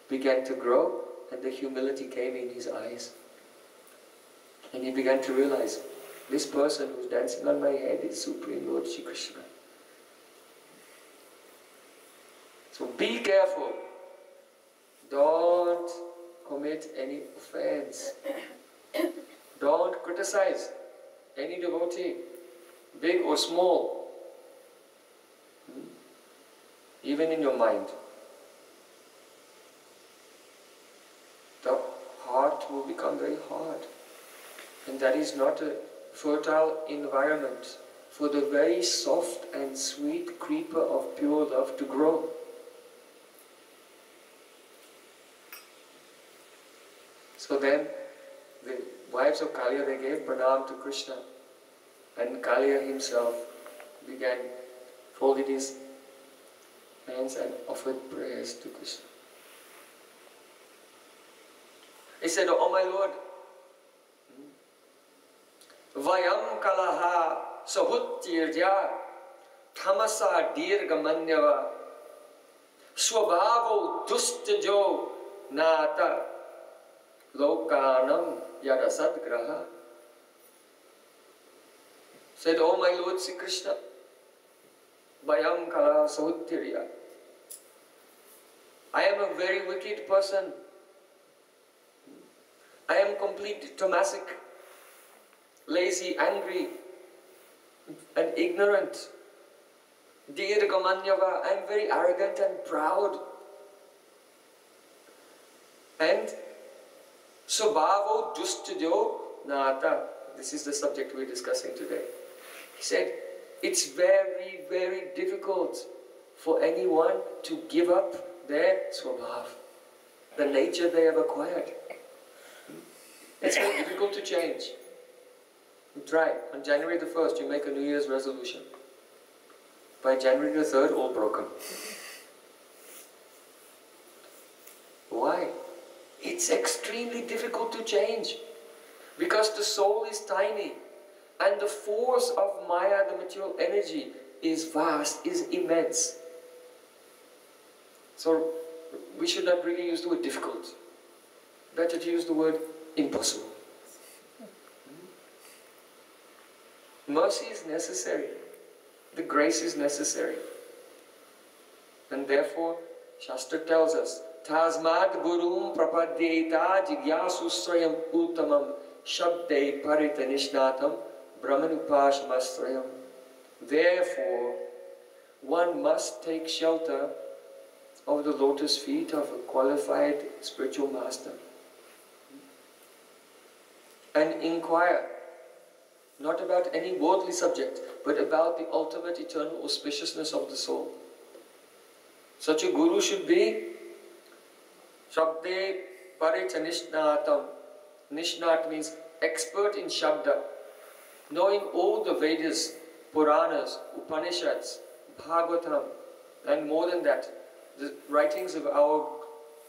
began to grow and the humility came in his eyes. And he began to realize, this person who's dancing on my head is Supreme Lord Shri Krishna. So be careful. Don't commit any offense. Don't criticize any devotee, big or small, hmm? Even in your mind. The heart will become very hard. And that is not a fertile environment for the very soft and sweet creeper of pure love to grow. So then the wives of Kaliya they gave pranam to Krishna and Kaliya himself began folded his hands and offered prayers to Krishna. He said, Oh my Lord, Vayam kalaha sahuttirja tamasa dirgamanyava swabhavo dustajo nata lokanam yadasadgraha. Said, Oh my Lord Sri Krishna, Vayam kalaha sahuttirya. I am a very wicked person. I am complete tamasic lazy, angry, and ignorant. Dear Dirgamanyava, I'm very arrogant and proud. And Subhavo Dustudyo Nata. This is the subject we're discussing today. He said, it's very, very difficult for anyone to give up their swabhav, the nature they have acquired. It's very difficult to change. Try. On January the 1st, you make a New Year's resolution. By January the 3rd, all broken. Why? It's extremely difficult to change. Because the soul is tiny. And the force of Maya, the material energy, is vast, is immense. So we should not really use the word difficult. Better to use the word impossible. Hmm? Mercy is necessary. The grace is necessary. And therefore, Shastra tells us, Tasmad Gurum Prapadyeta Jigyasusrayam Uttamam Shabde Paritanishnatam Brahmanupashamastrayam. Therefore, one must take shelter of the lotus feet of a qualified spiritual master and inquire not about any worldly subject, but about the ultimate eternal auspiciousness of the soul. Such a guru should be Shabde Parita Nishnatam. Nishnat means expert in Shabda, knowing all the Vedas, Puranas, Upanishads, Bhagavatam, and more than that, the writings of our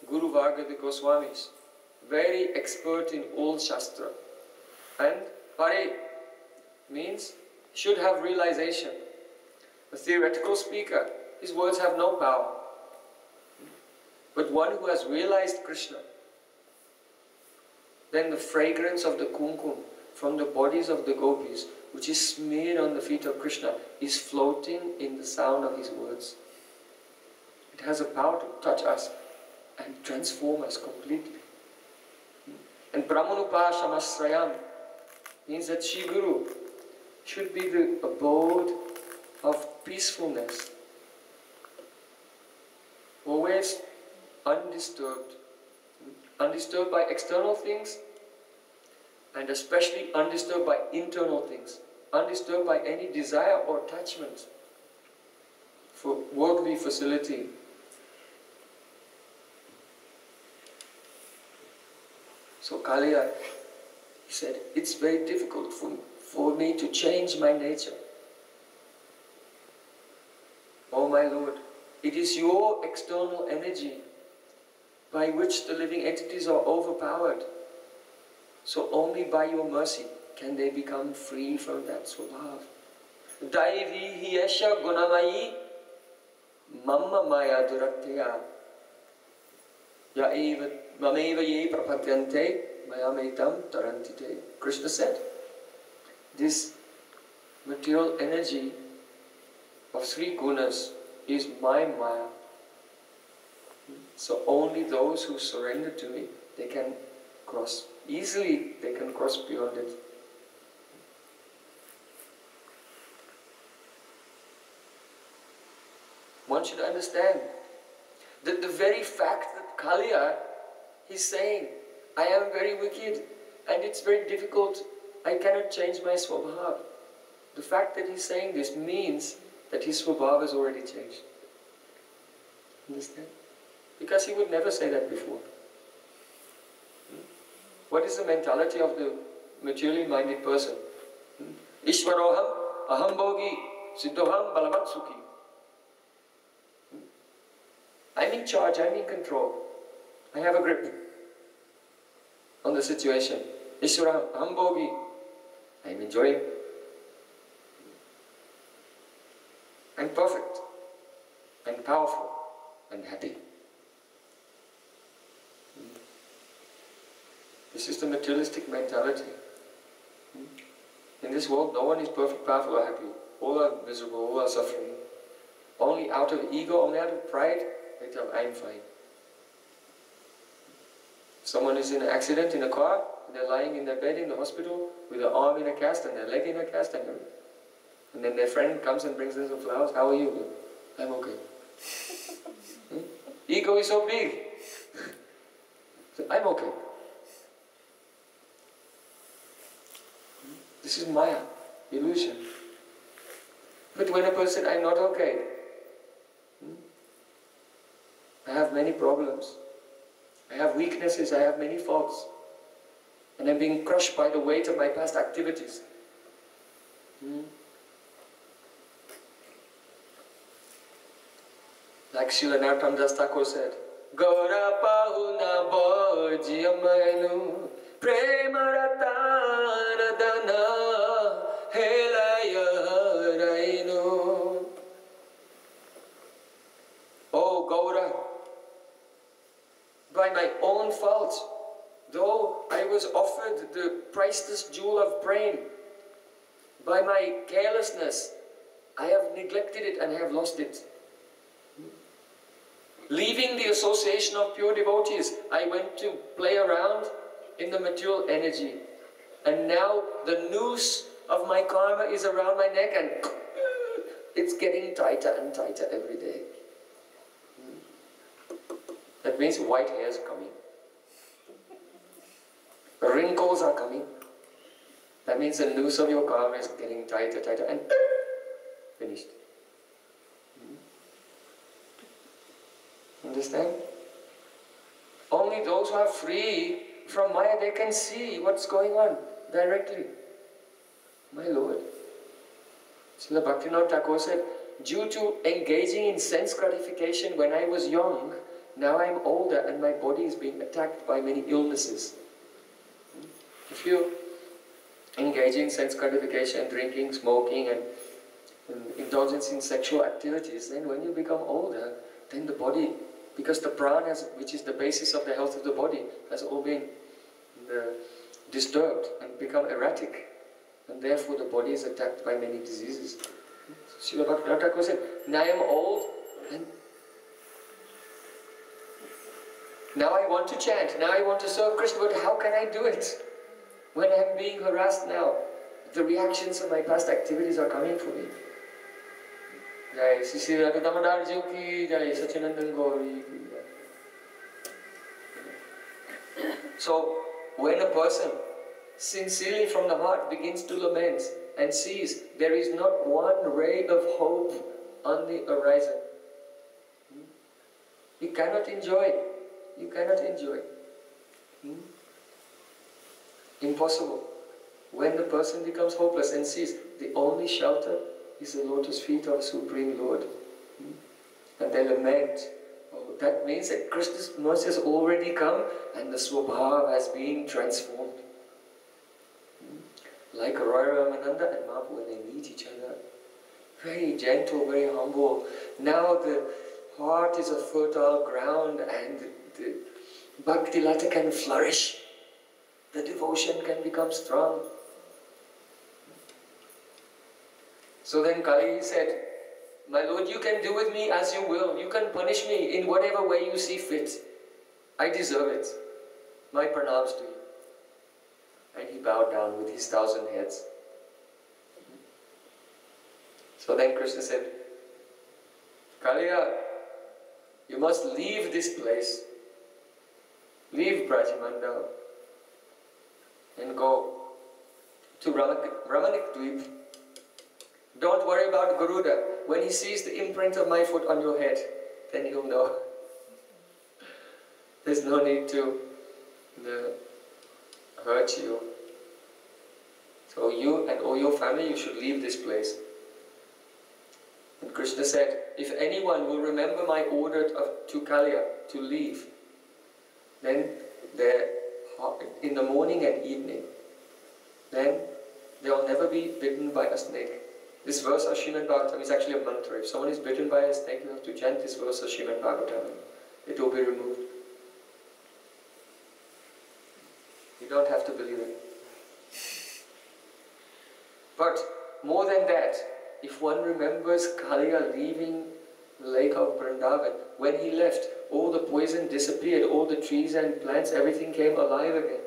Guru Varga, the Goswamis. Very expert in all Shastra. And Pare, means should have realization. A theoretical speaker, his words have no power. But one who has realized Krishna, then the fragrance of the kumkum from the bodies of the gopis, which is smeared on the feet of Krishna, is floating in the sound of his words. It has a power to touch us and transform us completely. And Brahmanupashamasrayam means that Shri Guru should be the abode of peacefulness. Always undisturbed. Undisturbed by external things and especially undisturbed by internal things. Undisturbed by any desire or attachment for worldly facility. So Kaliya, he said, it's very difficult for, for me to change my nature. Oh my Lord, it is your external energy by which the living entities are overpowered. So only by your mercy can they become free from that swabhav. Daivi hiyesha gunamayi mamma maya duratya ya eva mameva ye prapadyante mayametam tarantite. Krishna said, this material energy of three gunas is my maya. So only those who surrender to me, they can cross. Easily they can cross beyond it. One should understand that the very fact that Kaliya he's saying, I am very wicked and it's very difficult, I cannot change my swabhav. The fact that he's saying this means that his swabhav has already changed. Understand? Because he would never say that before. Hmm? What is the mentality of the materially minded person? Hmm? Aham bogi, siddhoham balavat sukhi. Hmm? I'm in charge, I'm in control. I have a grip on the situation. Ishvara, aham bogi, I'm enjoying. I'm perfect I'm powerful and happy. This is the materialistic mentality. In this world, no one is perfect, powerful, or happy. All are miserable, all are suffering. Only out of ego, only out of pride, I'm fine. Someone is in an accident in a car, they're lying in their bed in the hospital with their arm in a cast and their leg in a cast, and, and then their friend comes and brings them some flowers. How are you? I'm okay. hmm? Ego is so big. so, <laughs> I'm okay. This is Maya, illusion. But when a person, I'm not okay, hmm? I have many problems, I have weaknesses, I have many faults, and I'm being crushed by the weight of my past activities. Hmm? Like Srila Narottam Das Thakur said, Gora pahuna bojiyamanu premaratana Oh, by my own fault, though I was offered the priceless jewel of praying, by my carelessness, I have neglected it and I have lost it. Leaving the association of pure devotees, I went to play around in the material energy. And now the noose of my karma is around my neck and <laughs> it's getting tighter and tighter every day. Means white hairs coming. Wrinkles are coming. That means the noose of your karma is getting tighter, tighter, and finished. Hmm? Understand? Only those who are free from Maya, they can see what's going on directly. My Lord. Srila Bhaktivinoda Thakur said, due to engaging in sense gratification when I was young, now I'm older and my body is being attacked by many illnesses. If you engage in sense gratification, drinking, smoking, and, and indulgence in sexual activities, then when you become older, then the body, because the prana, which is the basis of the health of the body, has all been uh, disturbed and become erratic. And therefore the body is attacked by many diseases. Srila Bhaktivinoda said, now I am old and now I want to chant, now I want to serve Krishna, but how can I do it? When I'm being harassed now, the reactions of my past activities are coming for me. Jai Ji ki Jai Sachinandan Gauri. So when a person sincerely from the heart begins to lament and sees there is not one ray of hope on the horizon, hmm, he cannot enjoy. You cannot enjoy. Hmm? Impossible. When the person becomes hopeless and sees the only shelter is the lotus feet of Supreme Lord. Hmm? And they lament. Oh, that means that Krishna's mercy has already come and the Swabhav has been transformed. Hmm? Like Roy Ramananda and Mahaprabhu when they meet each other. Very gentle, very humble. Now the heart is a fertile ground and bhakti lata can flourish. The devotion can become strong. So then Kali said, My Lord, you can do with me as you will. You can punish me in whatever way you see fit. I deserve it. My pranams to you. And he bowed down with his thousand heads. So then Krishna said, Kaliya, you must leave this place. Leave Brajamandal and go to Ramanik Dweep. Don't worry about Garuda. When he sees the imprint of my foot on your head, then he'll know. <laughs> There's no need to the, hurt you. So you and all your family, you should leave this place. And Krishna said, if anyone will remember my order of, to Kaliya to leave, then in the morning and evening, then they will never be bitten by a snake. This verse of Srimad Bhagavatam is actually a mantra. If someone is bitten by a snake, you have to chant this verse of Srimad Bhagavatam. It will be removed. You don't have to believe it. But more than that, if one remembers Kaliya leaving lake of Vrindavan, when he left, all the poison disappeared, all the trees and plants, everything came alive again.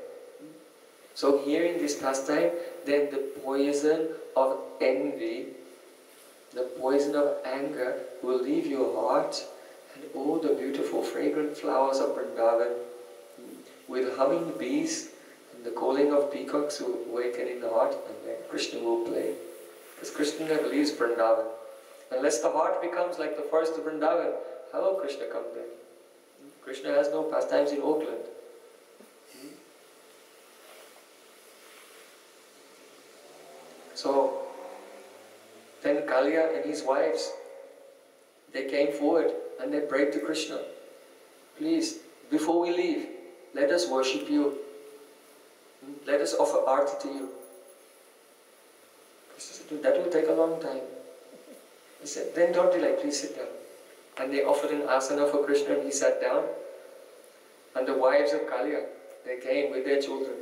So here in this pastime, then the poison of envy, the poison of anger will leave your heart and all the beautiful fragrant flowers of Vrindavan with humming bees and the calling of peacocks will awaken in the heart and then Krishna will play. Because Krishna never leaves Vrindavan. Unless the heart becomes like the forest of Vrindavan, how will Krishna come there? Krishna has no pastimes in Auckland. So then Kaliya and his wives, they came forward and they prayed to Krishna. Please, before we leave, let us worship you. Let us offer arti to you. That will take a long time. He said, then don't delay, please sit down. And they offered an asana for Krishna and he sat down. And the wives of Kaliya, they came with their children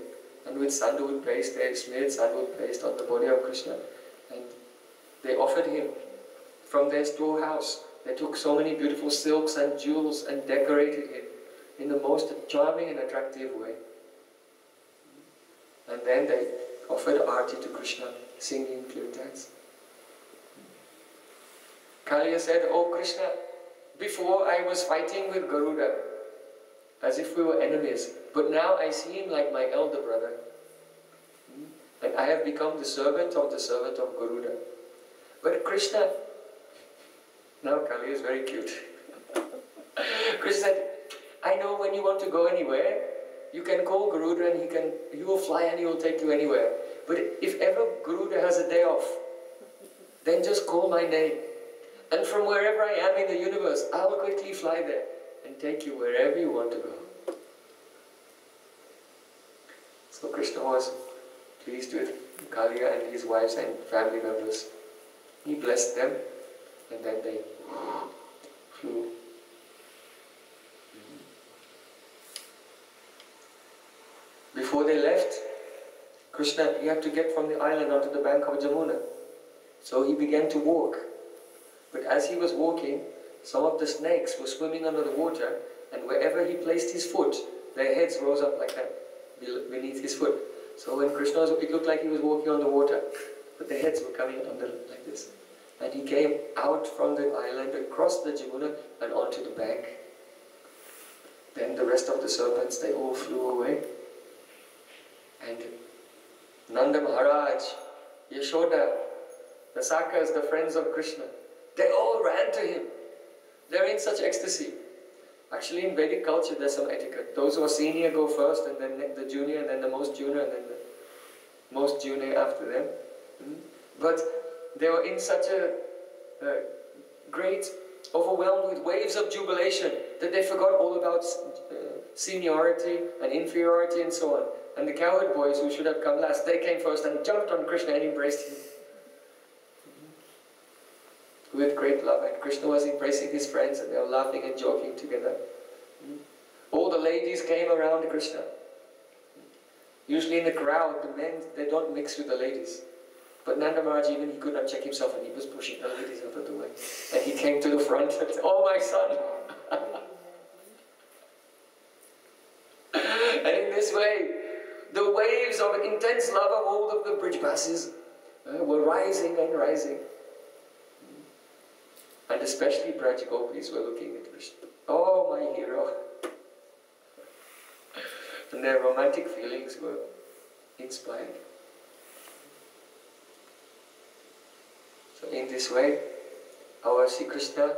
and with sandalwood paste, they smeared sandalwood paste on the body of Krishna. And they offered him from their storehouse. They took so many beautiful silks and jewels and decorated him in the most charming and attractive way. And then they offered arti to Krishna, singing kirtans. Kaliya said, Oh Krishna, before I was fighting with Garuda, as if we were enemies. But now I see him like my elder brother. And I have become the servant of the servant of Garuda. But Krishna, now Kali is very cute. <laughs> Krishna said, I know when you want to go anywhere, you can call Garuda and he can he will fly and he will take you anywhere. But if ever Garuda has a day off, then just call my name. And from wherever I am in the universe, I will quickly fly there and take you wherever you want to go. So Krishna was pleased with Kaliya and his wives and family members. He blessed them and then they flew. Before they left, Krishna, he had to get from the island onto the bank of Jamuna. So he began to walk. But as he was walking, some of the snakes were swimming under the water, and wherever he placed his foot, their heads rose up like that, beneath his foot. So when Krishna was, it looked like he was walking on the water, but their heads were coming under like this. And he came out from the island, across the Jamuna, and onto the bank. Then the rest of the serpents, they all flew away. And Nanda Maharaj, Yashoda, the Sakhas, the friends of Krishna, they all ran to him. They're in such ecstasy. Actually, in Vedic culture, there's some etiquette. Those who are senior go first, and then the junior, and then the most junior, and then the most junior after them. Hmm? But they were in such a, a great, overwhelmed with waves of jubilation that they forgot all about uh, seniority and inferiority and so on. And the cowherd boys who should have come last, they came first and jumped on Krishna and embraced him. With great love. And Krishna was embracing his friends and they were laughing and joking together. All the ladies came around Krishna. Usually in the crowd, the men, they don't mix with the ladies. But Nanda Maharaj, even he could not check himself and he was pushing the ladies out of the way. And he came to the front and said, Oh my son! <laughs> and in this way, the waves of intense love of all of the Brij uh, were rising and rising. And especially Braj were looking at Krishna. Oh, my hero! and their romantic feelings were inspired. So in this way, our Sri Krishna,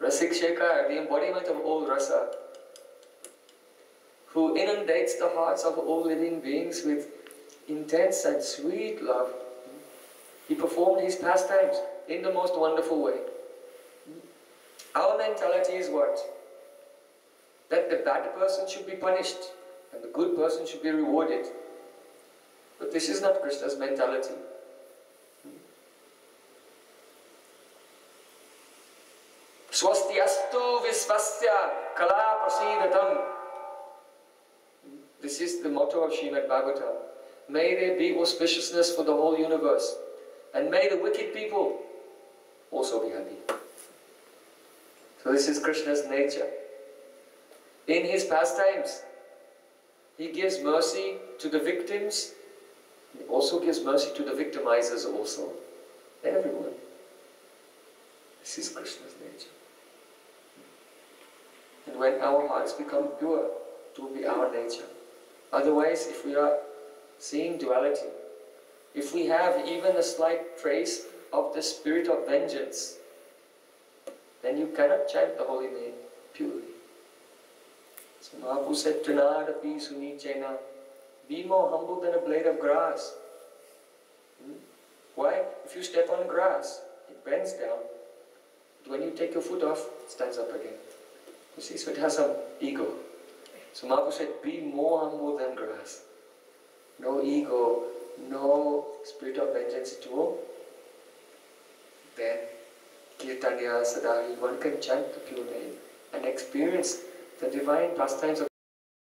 Rasik Shekhar, the embodiment of all rasa, who inundates the hearts of all living beings with intense and sweet love. He performed his pastimes in the most wonderful way. Our mentality is what? That the bad person should be punished and the good person should be rewarded. But this is not Krishna's mentality. Swastyastu visvasya kala prasidatam. This is the motto of Srimad Bhagavatam. May there be auspiciousness for the whole universe. And may the wicked people also be happy. So this is Krishna's nature. In his pastimes, he gives mercy to the victims. He also gives mercy to the victimizers also. Everyone. This is Krishna's nature. And when our hearts become pure, it will be our nature. Otherwise, if we are seeing duality, if we have even a slight trace of the spirit of vengeance, then you cannot chant the holy name purely. So Mahaprabhu said, Trinadapi sunichena, be more humble than a blade of grass. Hmm? Why? If you step on grass, it bends down. But when you take your foot off, it stands up again. You see, so it has some ego. So Mahaprabhu said, be more humble than grass. No ego, no spirit of vengeance at all. Then, Kirtanya Sadahi, one can chant the pure name and experience the divine pastimes of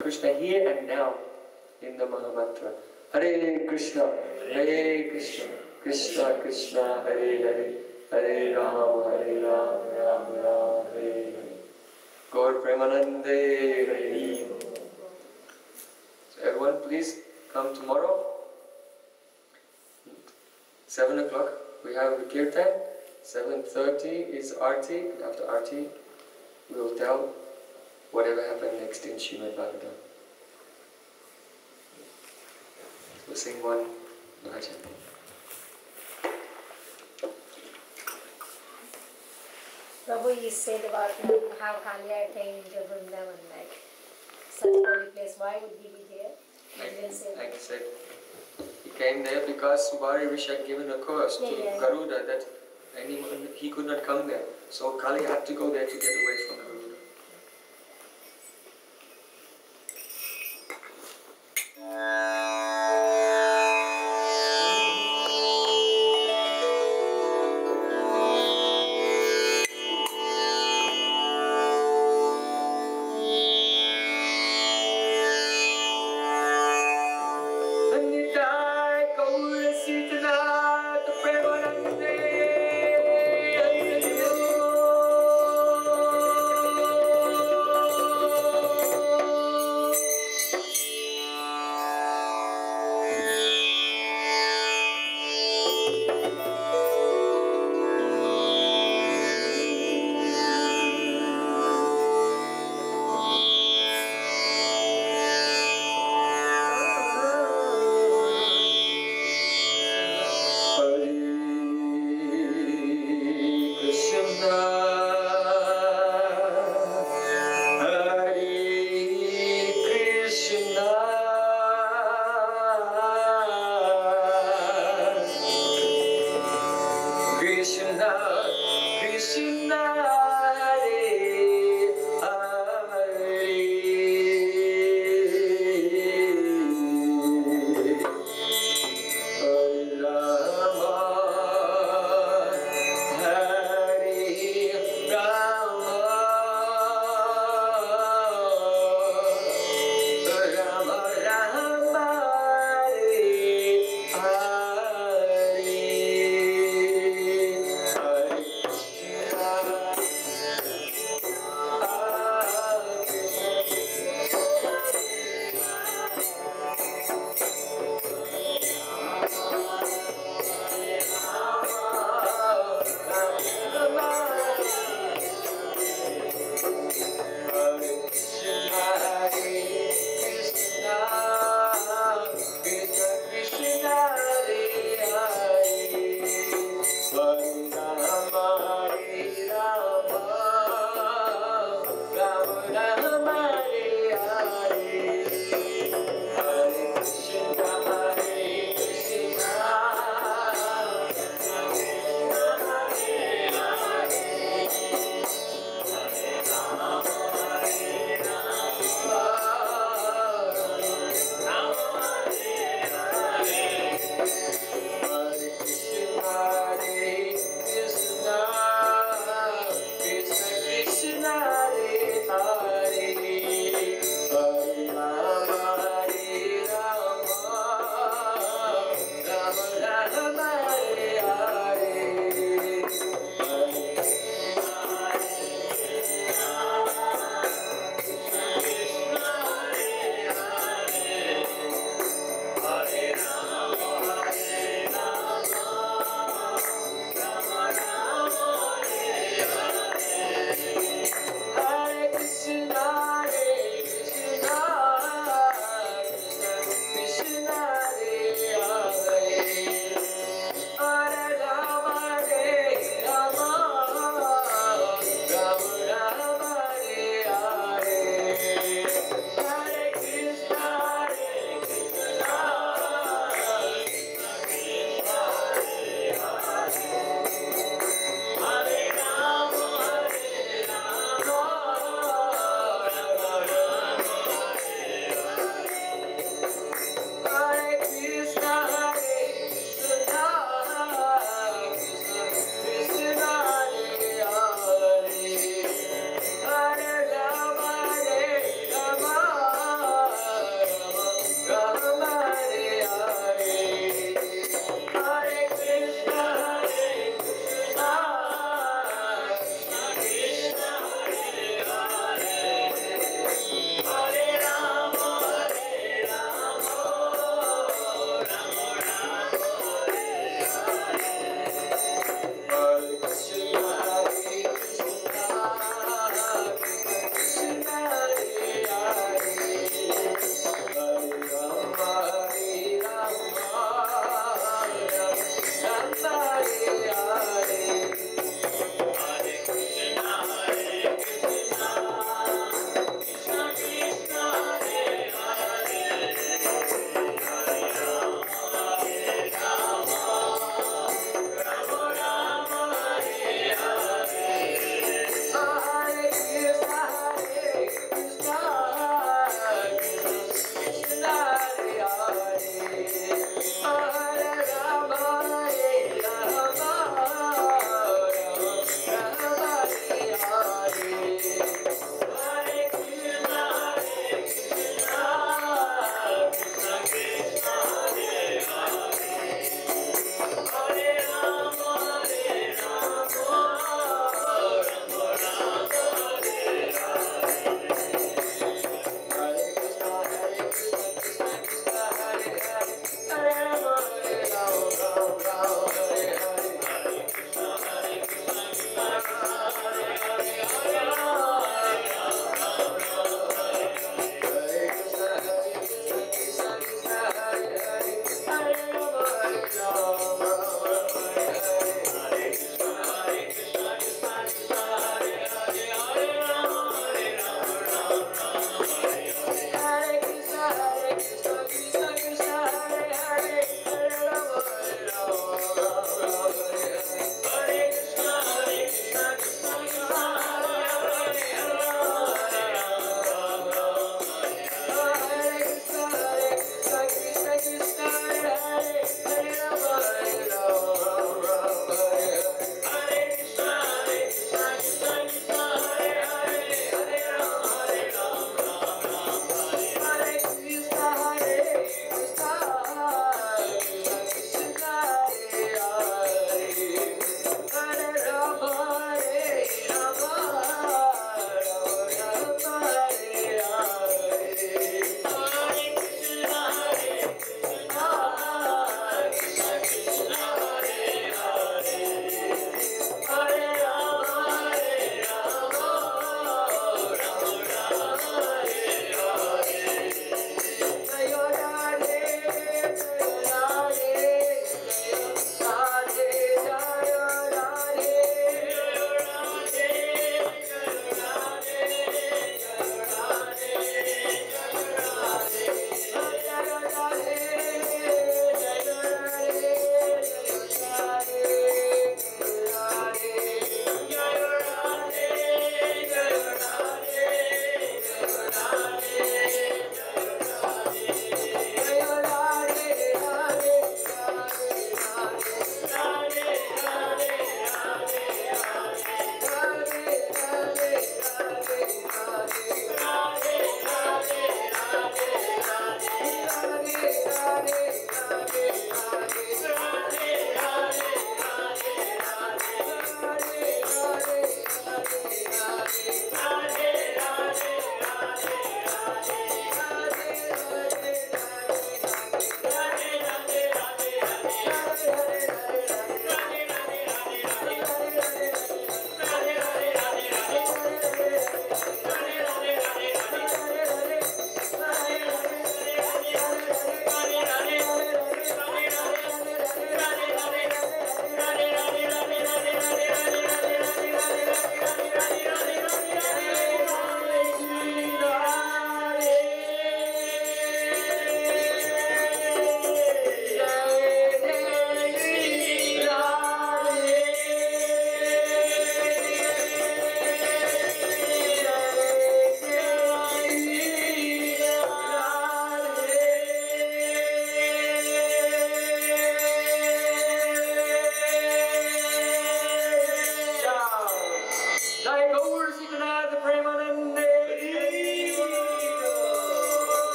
Krishna here and now in the Mahamantra. Hare Krishna, Hare Krishna, Krishna Krishna, Hare Hare, Hare Ram, Hare Ram, Ram Ram, Hare Hare. Gaur Premanande, Hare So everyone please come tomorrow. 7 o'clock we have kirtan. 7.30 is Arti. After Arti we will tell whatever happened next in Srimad Bhagavatam. We'll sing one bhajan. Prabhu, you said about how Kaliya came to Vrindavan, like such holy place. Why would he be there? Like, You say like I said, he came there because Saubhari Rishi had given a curse to Yeah, yeah. Garuda that anyone he could not come there. So Kali had to go there to get away from Garuda.